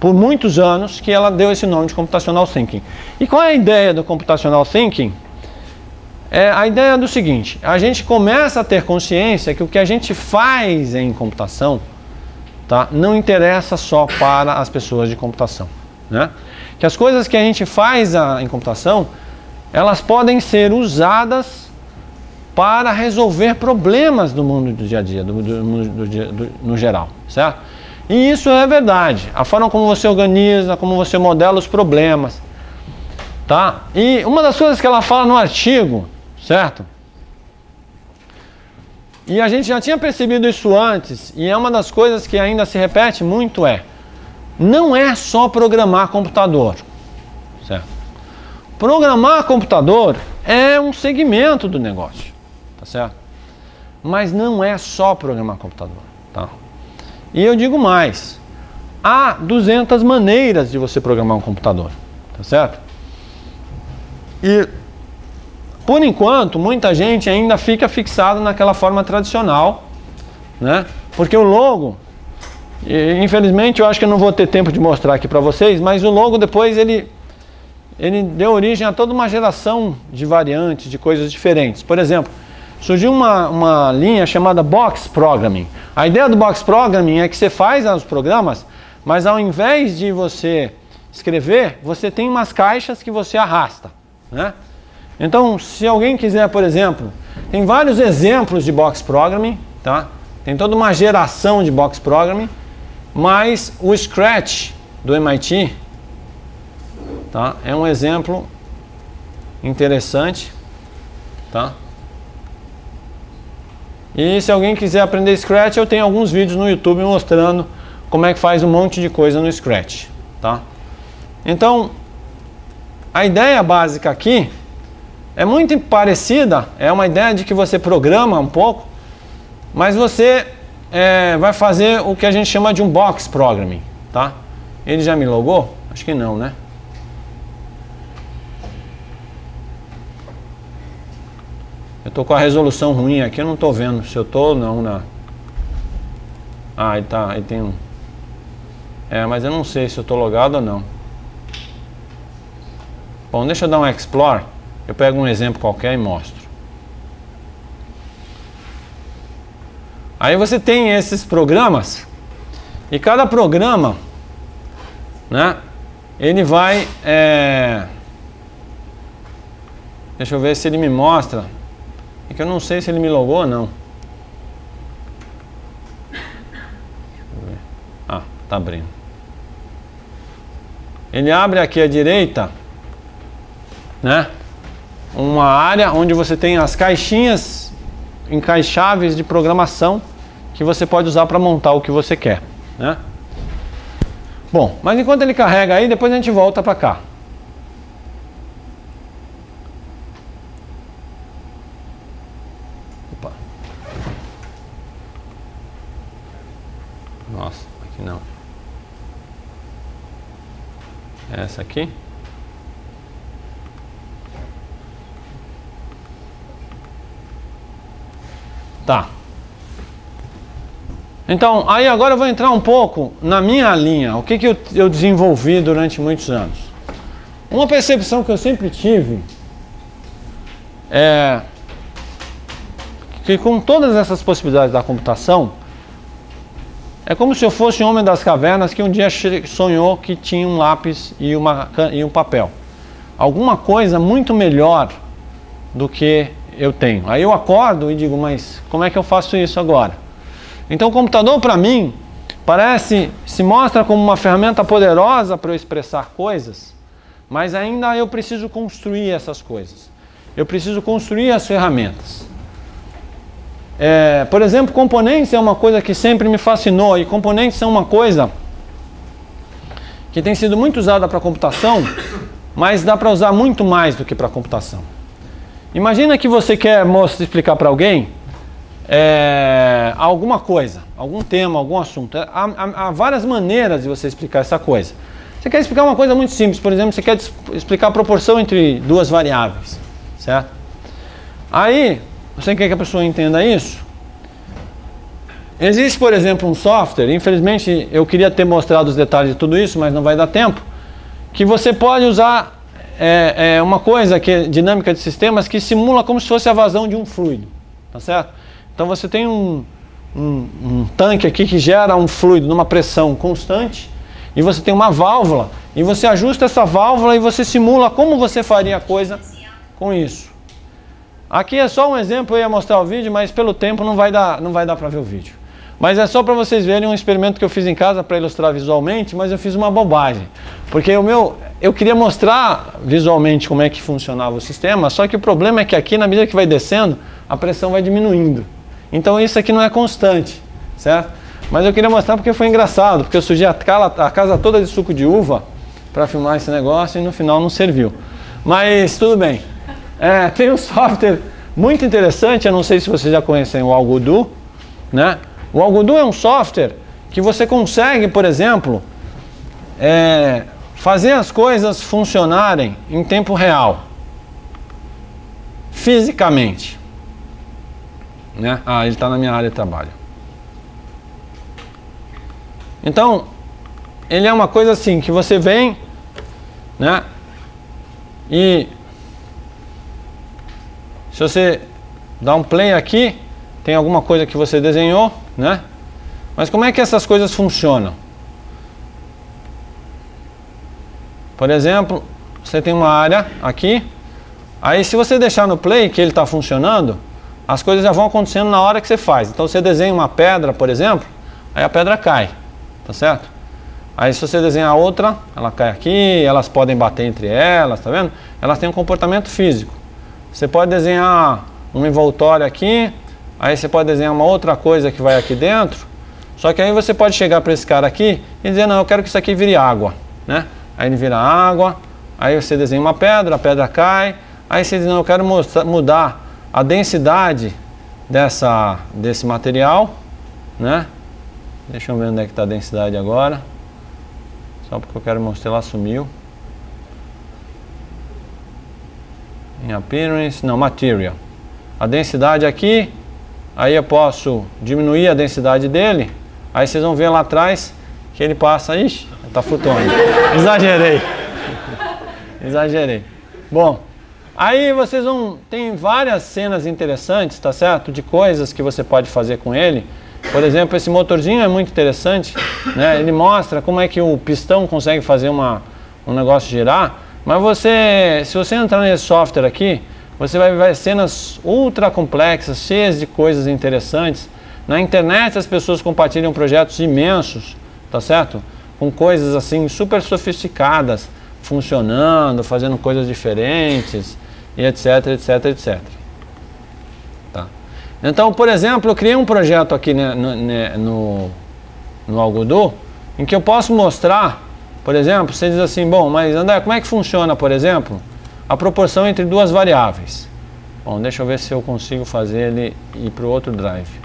por muitos anos, que ela deu esse nome de Computational Thinking. E qual é a ideia do Computational Thinking? É a ideia do seguinte, a gente começa a ter consciência que o que a gente faz em computação tá, não interessa só para as pessoas de computação. Né? Que as coisas que a gente faz a, em computação, elas podem ser usadas para resolver problemas do mundo do dia a dia, do, do, do, no geral, certo? E isso é verdade. A forma como você organiza, como você modela os problemas, tá? E uma das coisas que ela fala no artigo, certo? E a gente já tinha percebido isso antes, e é uma das coisas que ainda se repete muito é: não é só programar computador, certo? Programar computador é um segmento do negócio certo? Mas não é só programar computador, tá? E eu digo mais, há 200 maneiras de você programar um computador, tá certo? E por enquanto, muita gente ainda fica fixado naquela forma tradicional, né? Porque o logo, infelizmente eu acho que eu não vou ter tempo de mostrar aqui para vocês, mas o logo depois ele ele deu origem a toda uma geração de variantes, de coisas diferentes. Por exemplo, surgiu uma, uma linha chamada Box Programming. A ideia do Box Programming é que você faz os programas, mas ao invés de você escrever, você tem umas caixas que você arrasta. Né? Então, se alguém quiser, por exemplo, tem vários exemplos de Box Programming, tá? tem toda uma geração de Box Programming, mas o Scratch do MIT tá? é um exemplo interessante. Tá? E se alguém quiser aprender Scratch, eu tenho alguns vídeos no YouTube mostrando como é que faz um monte de coisa no Scratch, tá? Então, a ideia básica aqui é muito parecida, é uma ideia de que você programa um pouco, mas você é, vai fazer o que a gente chama de um box programming, tá? Ele já me logou? Acho que não, né? Eu tô com a resolução ruim aqui, eu não tô vendo se eu tô ou não na. Ah, ele tá, ele tem um. É, mas eu não sei se eu tô logado ou não. Bom, deixa eu dar um explore. Eu pego um exemplo qualquer e mostro. Aí você tem esses programas e cada programa, né? Ele vai, é... deixa eu ver se ele me mostra é que eu não sei se ele me logou ou não. Ah, Tá abrindo. Ele abre aqui à direita, né? Uma área onde você tem as caixinhas encaixáveis de programação que você pode usar para montar o que você quer, né? Bom, mas enquanto ele carrega aí, depois a gente volta para cá. Opa. Nossa, aqui não. Essa aqui. Tá. Então, aí agora eu vou entrar um pouco na minha linha, o que, que eu, eu desenvolvi durante muitos anos. Uma percepção que eu sempre tive é que com todas essas possibilidades da computação, é como se eu fosse um homem das cavernas que um dia sonhou que tinha um lápis e, uma, e um papel. Alguma coisa muito melhor do que eu tenho. Aí eu acordo e digo, mas como é que eu faço isso agora? Então o computador para mim parece, se mostra como uma ferramenta poderosa para eu expressar coisas, mas ainda eu preciso construir essas coisas. Eu preciso construir as ferramentas. É, por exemplo, componentes é uma coisa que sempre me fascinou e componentes são uma coisa que tem sido muito usada para computação, mas dá para usar muito mais do que para computação. Imagina que você quer mostrar, explicar para alguém é, alguma coisa, algum tema, algum assunto. Há, há, há, várias maneiras de você explicar essa coisa. Você quer explicar uma coisa muito simples, por exemplo, você quer explicar a proporção entre duas variáveis, certo? Aí, você quer que a pessoa entenda isso? Existe, por exemplo, um software, infelizmente eu queria ter mostrado os detalhes de tudo isso, mas não vai dar tempo, que você pode usar é, é uma coisa que é dinâmica de sistemas que simula como se fosse a vazão de um fluido, tá certo? Então você tem um, um, um tanque aqui que gera um fluido numa pressão constante e você tem uma válvula e você ajusta essa válvula e você simula como você faria a coisa com isso. Aqui é só um exemplo, eu ia mostrar o vídeo, mas pelo tempo não vai dar, não vai dar para ver o vídeo. Mas é só para vocês verem um experimento que eu fiz em casa para ilustrar visualmente, mas eu fiz uma bobagem. Porque o meu, eu queria mostrar visualmente como é que funcionava o sistema, só que o problema é que aqui, na medida que vai descendo, a pressão vai diminuindo. Então isso aqui não é constante, certo? Mas eu queria mostrar porque foi engraçado, porque eu sujei a, casa toda de suco de uva para filmar esse negócio e no final não serviu. Mas tudo bem. É, tem um software muito interessante, eu não sei se vocês já conhecem o Algodu, né? O Algodu é um software que você consegue, por exemplo, é, fazer as coisas funcionarem em tempo real, fisicamente. Né? Ah, ele está na minha área de trabalho. Então, ele é uma coisa assim, que você vem, né? E se você dá um play aqui, tem alguma coisa que você desenhou, né? Mas como é que essas coisas funcionam? Por exemplo, você tem uma área aqui, aí se você deixar no play que ele está funcionando, as coisas já vão acontecendo na hora que você faz. Então você desenha uma pedra, por exemplo, aí a pedra cai, tá certo? Aí se você desenhar outra, ela cai aqui, elas podem bater entre elas, tá vendo? Elas têm um comportamento físico. Você pode desenhar um envoltório aqui, aí você pode desenhar uma outra coisa que vai aqui dentro, só que aí você pode chegar para esse cara aqui e dizer, não, eu quero que isso aqui vire água, né? Aí ele vira água, aí você desenha uma pedra, a pedra cai, aí você diz, não, eu quero mudar a densidade dessa, desse material, né? Deixa eu ver onde é que está a densidade agora. Só porque eu quero mostrar, ela sumiu. Em appearance, não, material. A densidade aqui, aí eu posso diminuir a densidade dele. Aí vocês vão ver lá atrás que ele passa, ixi, está flutuando. Exagerei. Exagerei. Bom, Aí vocês vão. Tem várias cenas interessantes, tá certo? De coisas que você pode fazer com ele. Por exemplo, esse motorzinho é muito interessante, né? Ele mostra como é que o pistão consegue fazer uma, um negócio girar. Mas você, se você entrar nesse software aqui, você vai ver cenas ultra complexas, cheias de coisas interessantes. Na internet as pessoas compartilham projetos imensos tá certo? Com coisas assim super sofisticadas, funcionando, fazendo coisas diferentes, e etc, etc, etc. Tá. Então, por exemplo, eu criei um projeto aqui né, no, né, no, no Algodô, em que eu posso mostrar, por exemplo, você diz assim, bom, mas André, como é que funciona, por exemplo, a proporção entre duas variáveis? Bom, deixa eu ver se eu consigo fazer ele ir para o outro drive.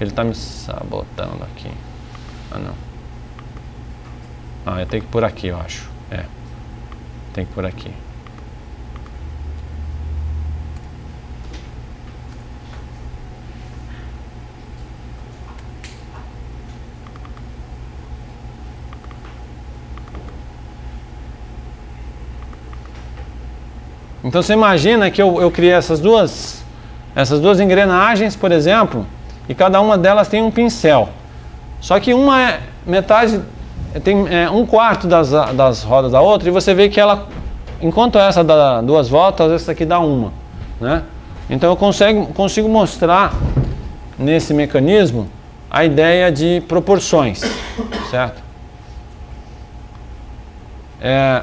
Ele está me sabotando aqui. Ah, não. Ah, eu tenho que ir por aqui, eu acho. É. Tem que ir por aqui. Então você imagina que eu, eu criei essas duas, essas duas engrenagens, por exemplo, e cada uma delas tem um pincel. Só que uma é metade, tem é, um quarto das, das rodas da outra, e você vê que ela, enquanto essa dá duas voltas, essa aqui dá uma. Né? Então eu consigo, consigo mostrar nesse mecanismo a ideia de proporções, certo? É.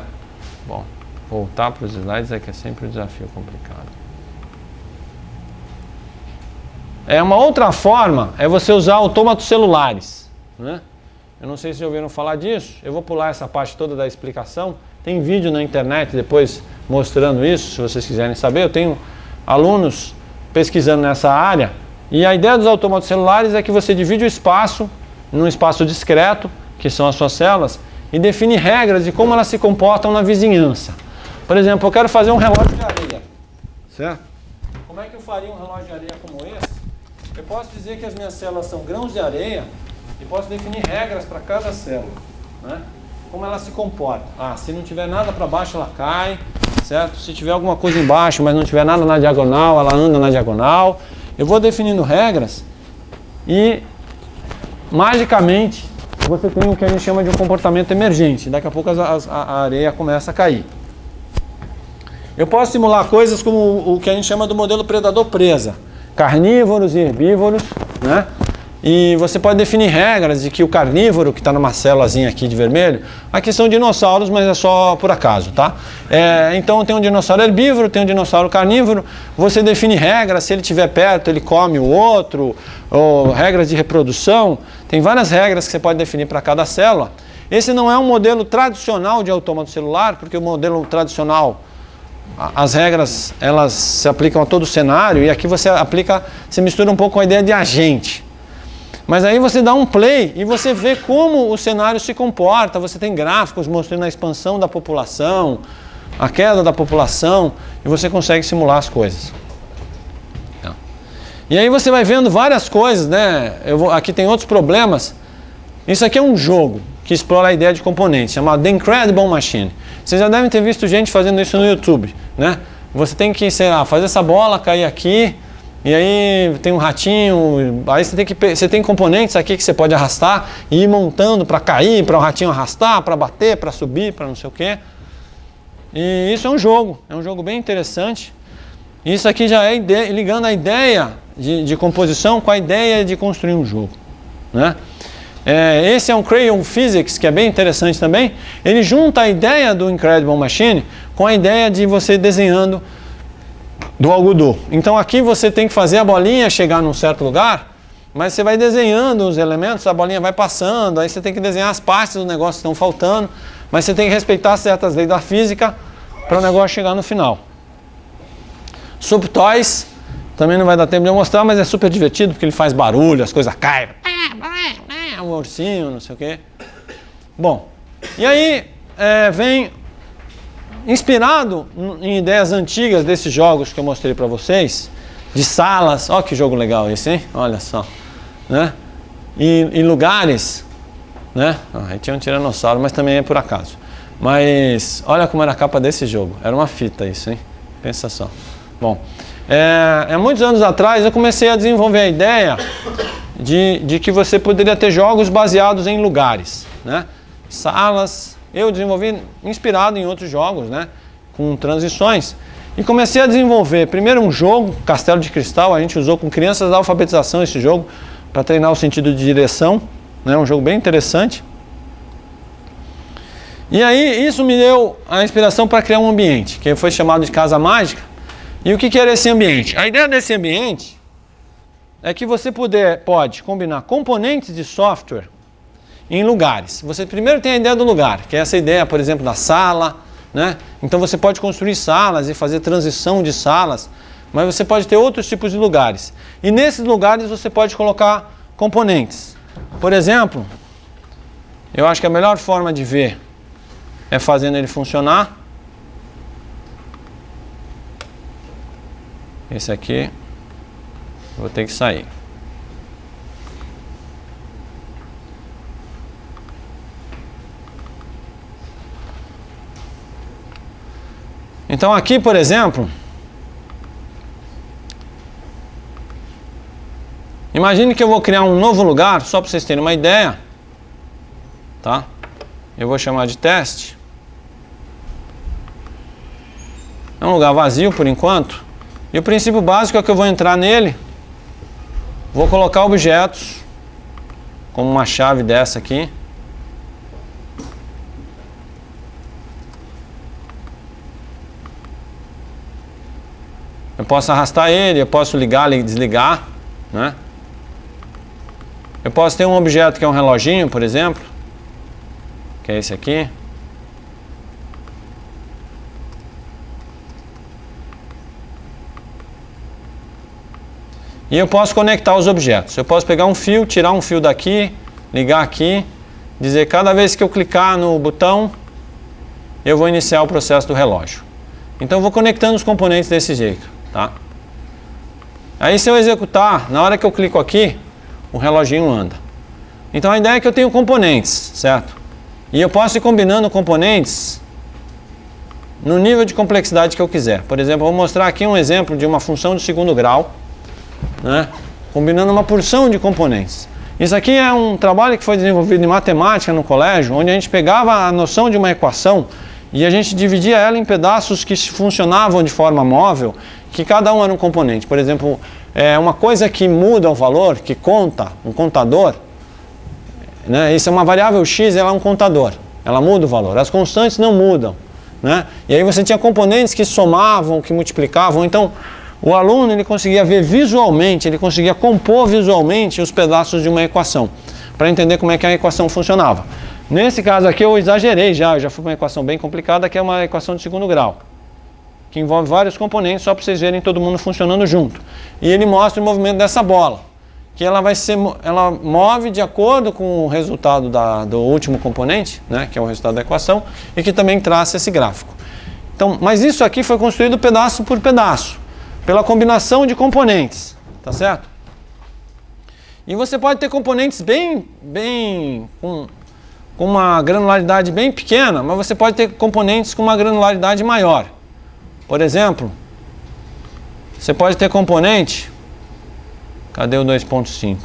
Voltar para os slides é que é sempre um desafio complicado. É uma outra forma é você usar autômatos celulares. Né? Eu não sei se ouviram falar disso. Eu vou pular essa parte toda da explicação. Tem vídeo na internet depois mostrando isso, se vocês quiserem saber. Eu tenho alunos pesquisando nessa área. E a ideia dos autômatos celulares é que você divide o espaço num espaço discreto, que são as suas células, e define regras de como elas se comportam na vizinhança. Por exemplo, eu quero fazer um relógio de areia. Certo? Como é que eu faria um relógio de areia como esse? Eu posso dizer que as minhas células são grãos de areia e posso definir regras para cada célula. Né? Como ela se comporta. Ah, se não tiver nada para baixo, ela cai. Certo? Se tiver alguma coisa embaixo, mas não tiver nada na diagonal, ela anda na diagonal. Eu vou definindo regras e magicamente você tem o que a gente chama de um comportamento emergente. Daqui a pouco as, as, a areia começa a cair. Eu posso simular coisas como o que a gente chama do modelo predador-presa. Carnívoros e herbívoros, né? E você pode definir regras de que o carnívoro, que está numa célulazinha aqui de vermelho, aqui são dinossauros, mas é só por acaso, tá? É, então tem um dinossauro herbívoro, tem um dinossauro carnívoro, você define regras, se ele estiver perto ele come o outro, ou regras de reprodução, tem várias regras que você pode definir para cada célula. Esse não é um modelo tradicional de autômato celular, porque o modelo tradicional as regras elas se aplicam a todo o cenário e aqui você aplica, você mistura um pouco com a ideia de agente. Mas aí você dá um play e você vê como o cenário se comporta. Você tem gráficos mostrando a expansão da população, a queda da população e você consegue simular as coisas. Tá. E aí você vai vendo várias coisas, né? Vou, aqui tem outros problemas. Isso aqui é um jogo que explora a ideia de componentes, chamado The Incredible Machine. Vocês já devem ter visto gente fazendo isso no YouTube, né? Você tem que, sei lá, fazer essa bola cair aqui, e aí tem um ratinho, aí você tem que você tem componentes aqui que você pode arrastar e ir montando para cair, para o ratinho arrastar, para bater, para subir, para não sei o quê. E isso é um jogo, é um jogo bem interessante. Isso aqui já é ligando a ideia de, de composição com a ideia de construir um jogo, né? É, esse é um Crayon Physics, que é bem interessante também. Ele junta a ideia do Incredible Machine com a ideia de você desenhando do algodão. Então aqui você tem que fazer a bolinha chegar num certo lugar, mas você vai desenhando os elementos, a bolinha vai passando, aí você tem que desenhar as partes do negócio que estão faltando, mas você tem que respeitar certas leis da física para o negócio chegar no final. Subtoys, também não vai dar tempo de eu mostrar, mas é super divertido porque ele faz barulho, as coisas caem um ursinho, não sei o quê. Bom, e aí é, vem inspirado em ideias antigas desses jogos que eu mostrei para vocês, de salas, olha que jogo legal esse, hein? Olha só, né? E, em lugares, né? Ah, aí tinha um tiranossauro, mas também é por acaso. Mas olha como era a capa desse jogo, era uma fita isso, hein? Pensa só. Bom, é, é muitos anos atrás eu comecei a desenvolver a ideia de, de que você poderia ter jogos baseados em lugares, né? Salas, eu desenvolvi inspirado em outros jogos, né? Com transições. E comecei a desenvolver primeiro um jogo, Castelo de Cristal, a gente usou com crianças da alfabetização esse jogo para treinar o sentido de direção, né? Um jogo bem interessante. E aí isso me deu a inspiração para criar um ambiente, que foi chamado de casa mágica. E o que, que era esse ambiente? A ideia desse ambiente é que você puder, pode combinar componentes de software em lugares. Você primeiro tem a ideia do lugar, que é essa ideia, por exemplo, da sala, né? Então você pode construir salas e fazer transição de salas, mas você pode ter outros tipos de lugares. E nesses lugares você pode colocar componentes. Por exemplo, eu acho que a melhor forma de ver é fazendo ele funcionar. Esse aqui vou ter que sair. Então aqui, por exemplo, imagine que eu vou criar um novo lugar, só para vocês terem uma ideia, tá? Eu vou chamar de teste. É um lugar vazio por enquanto. E o princípio básico é que eu vou entrar nele, vou colocar objetos, como uma chave dessa aqui. Eu posso arrastar ele, eu posso ligar e desligar, né? Eu posso ter um objeto que é um reloginho, por exemplo, que é esse aqui. E eu posso conectar os objetos. Eu posso pegar um fio, tirar um fio daqui, ligar aqui, dizer cada vez que eu clicar no botão, eu vou iniciar o processo do relógio. Então eu vou conectando os componentes desse jeito. Tá? Aí se eu executar, na hora que eu clico aqui, o reloginho anda. Então a ideia é que eu tenho componentes, certo? E eu posso ir combinando componentes no nível de complexidade que eu quiser. Por exemplo, eu vou mostrar aqui um exemplo de uma função de segundo grau, né? combinando uma porção de componentes. Isso aqui é um trabalho que foi desenvolvido em matemática no colégio, onde a gente pegava a noção de uma equação e a gente dividia ela em pedaços que funcionavam de forma móvel que cada um era um componente. Por exemplo, é uma coisa que muda o valor, que conta, um contador, né? isso é uma variável x, ela é um contador, ela muda o valor. As constantes não mudam. Né? E aí você tinha componentes que somavam, que multiplicavam. Então, o aluno ele conseguia ver visualmente, ele conseguia compor visualmente os pedaços de uma equação, para entender como é que a equação funcionava. Nesse caso aqui eu exagerei já, eu já fui para uma equação bem complicada, que é uma equação de segundo grau que envolve vários componentes, só para vocês verem todo mundo funcionando junto. E ele mostra o movimento dessa bola, que ela vai ser, ela move de acordo com o resultado da, do último componente, né, que é o resultado da equação, e que também traça esse gráfico. Então, mas isso aqui foi construído pedaço por pedaço, pela combinação de componentes, tá certo? E você pode ter componentes bem, bem com, com uma granularidade bem pequena, mas você pode ter componentes com uma granularidade maior. Por exemplo, você pode ter componente. Cadê o 2.5?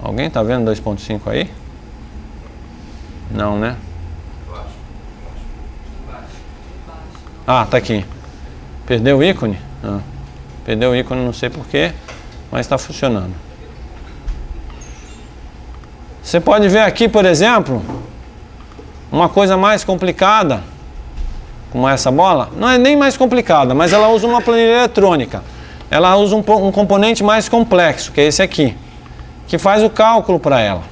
Alguém está vendo 2.5 aí? Não, né? Ah, tá aqui. Perdeu o ícone? Ah. Perdeu o ícone, não sei porquê, mas está funcionando. Você pode ver aqui, por exemplo, uma coisa mais complicada como essa bola, não é nem mais complicada, mas ela usa uma planilha eletrônica. Ela usa um, um componente mais complexo, que é esse aqui, que faz o cálculo para ela.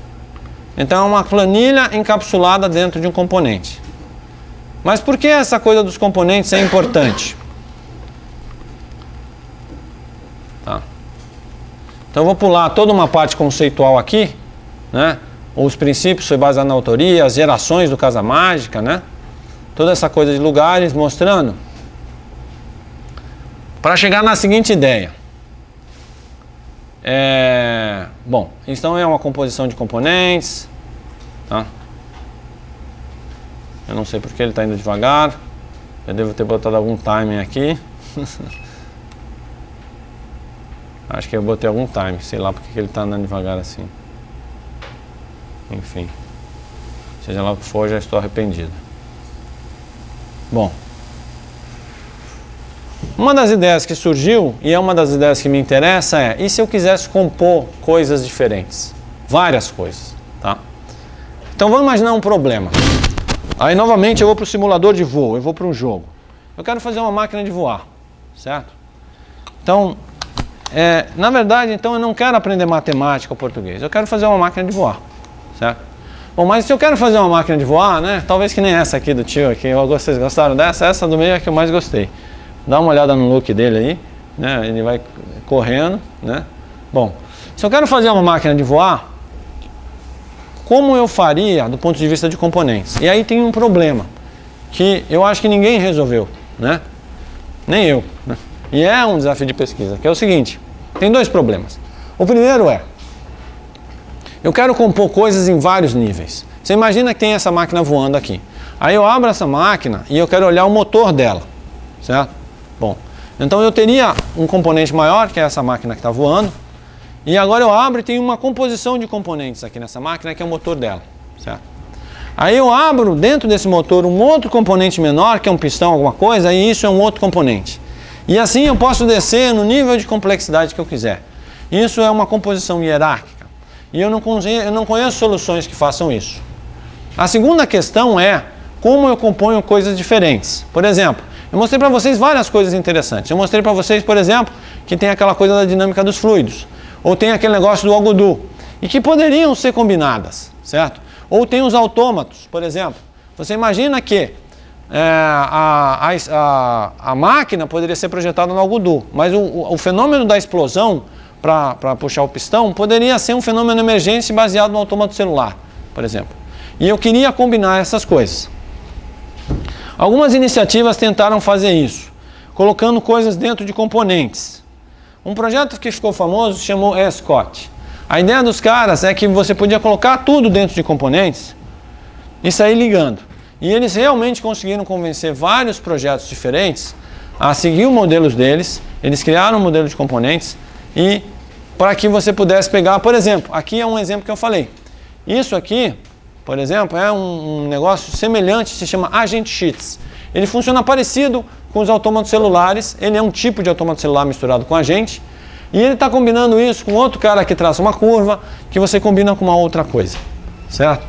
Então é uma planilha encapsulada dentro de um componente. Mas por que essa coisa dos componentes é importante? Então vou pular toda uma parte conceitual aqui, né? Os princípios foi baseado na autoria, as gerações do Casa Mágica, né? toda essa coisa de lugares, mostrando, para chegar na seguinte ideia. É, bom, então é uma composição de componentes, tá? Eu não sei porque ele está indo devagar. Eu devo ter botado algum timing aqui. Acho que eu botei algum time, sei lá porque ele está andando devagar assim. Enfim. Seja lá o que for, já estou arrependido. Bom, uma das ideias que surgiu, e é uma das ideias que me interessa, é: e se eu quisesse compor coisas diferentes? várias coisas, tá? Então vamos imaginar um problema. Aí novamente eu vou para o simulador de voo, eu vou para um jogo. Eu quero fazer uma máquina de voar, certo? Então, é, na verdade, então eu não quero aprender matemática ou português, eu quero fazer uma máquina de voar, certo? Bom, mas se eu quero fazer uma máquina de voar, né? Talvez que nem essa aqui do tio aqui, vocês gostaram dessa? Essa do meio é que eu mais gostei. Dá uma olhada no look dele aí, né? Ele vai correndo, né? Bom, se eu quero fazer uma máquina de voar, como eu faria do ponto de vista de componentes? E aí tem um problema que eu acho que ninguém resolveu, né? Nem eu. Né? E é um desafio de pesquisa, que é o seguinte: tem dois problemas. O primeiro é eu quero compor coisas em vários níveis. Você imagina que tem essa máquina voando aqui. Aí eu abro essa máquina e eu quero olhar o motor dela, certo? Bom, então eu teria um componente maior, que é essa máquina que está voando, e agora eu abro e tem uma composição de componentes aqui nessa máquina, que é o motor dela, certo? Aí eu abro dentro desse motor um outro componente menor, que é um pistão, alguma coisa, e isso é um outro componente. E assim eu posso descer no nível de complexidade que eu quiser. Isso é uma composição hierárquica. E eu não, conheço, eu não conheço soluções que façam isso. A segunda questão é como eu componho coisas diferentes. Por exemplo, eu mostrei para vocês várias coisas interessantes. Eu mostrei para vocês, por exemplo, que tem aquela coisa da dinâmica dos fluidos, ou tem aquele negócio do algodu, e que poderiam ser combinadas, certo? Ou tem os autômatos, por exemplo. Você imagina que é, a, a, a, máquina poderia ser projetada no algodu, mas o, o fenômeno da explosão para puxar o pistão, poderia ser um fenômeno emergente baseado no autômato celular, por exemplo. E eu queria combinar essas coisas. Algumas iniciativas tentaram fazer isso, colocando coisas dentro de componentes. Um projeto que ficou famoso se chamou ESCOT. A ideia dos caras é que você podia colocar tudo dentro de componentes e sair ligando. E eles realmente conseguiram convencer vários projetos diferentes a seguir os modelos deles. Eles criaram um modelo de componentes e para que você pudesse pegar, por exemplo, aqui é um exemplo que eu falei. Isso aqui, por exemplo, é um, um negócio semelhante, se chama Agent Sheets. Ele funciona parecido com os autômatos celulares, ele é um tipo de autômato celular misturado com a gente, e ele está combinando isso com outro cara que traça uma curva, que você combina com uma outra coisa, certo?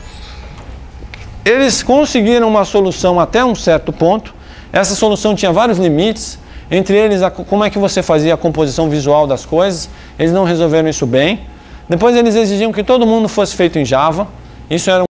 Eles conseguiram uma solução até um certo ponto, essa solução tinha vários limites, entre eles, a, como é que você fazia a composição visual das coisas, eles não resolveram isso bem. Depois eles exigiam que todo mundo fosse feito em Java, isso era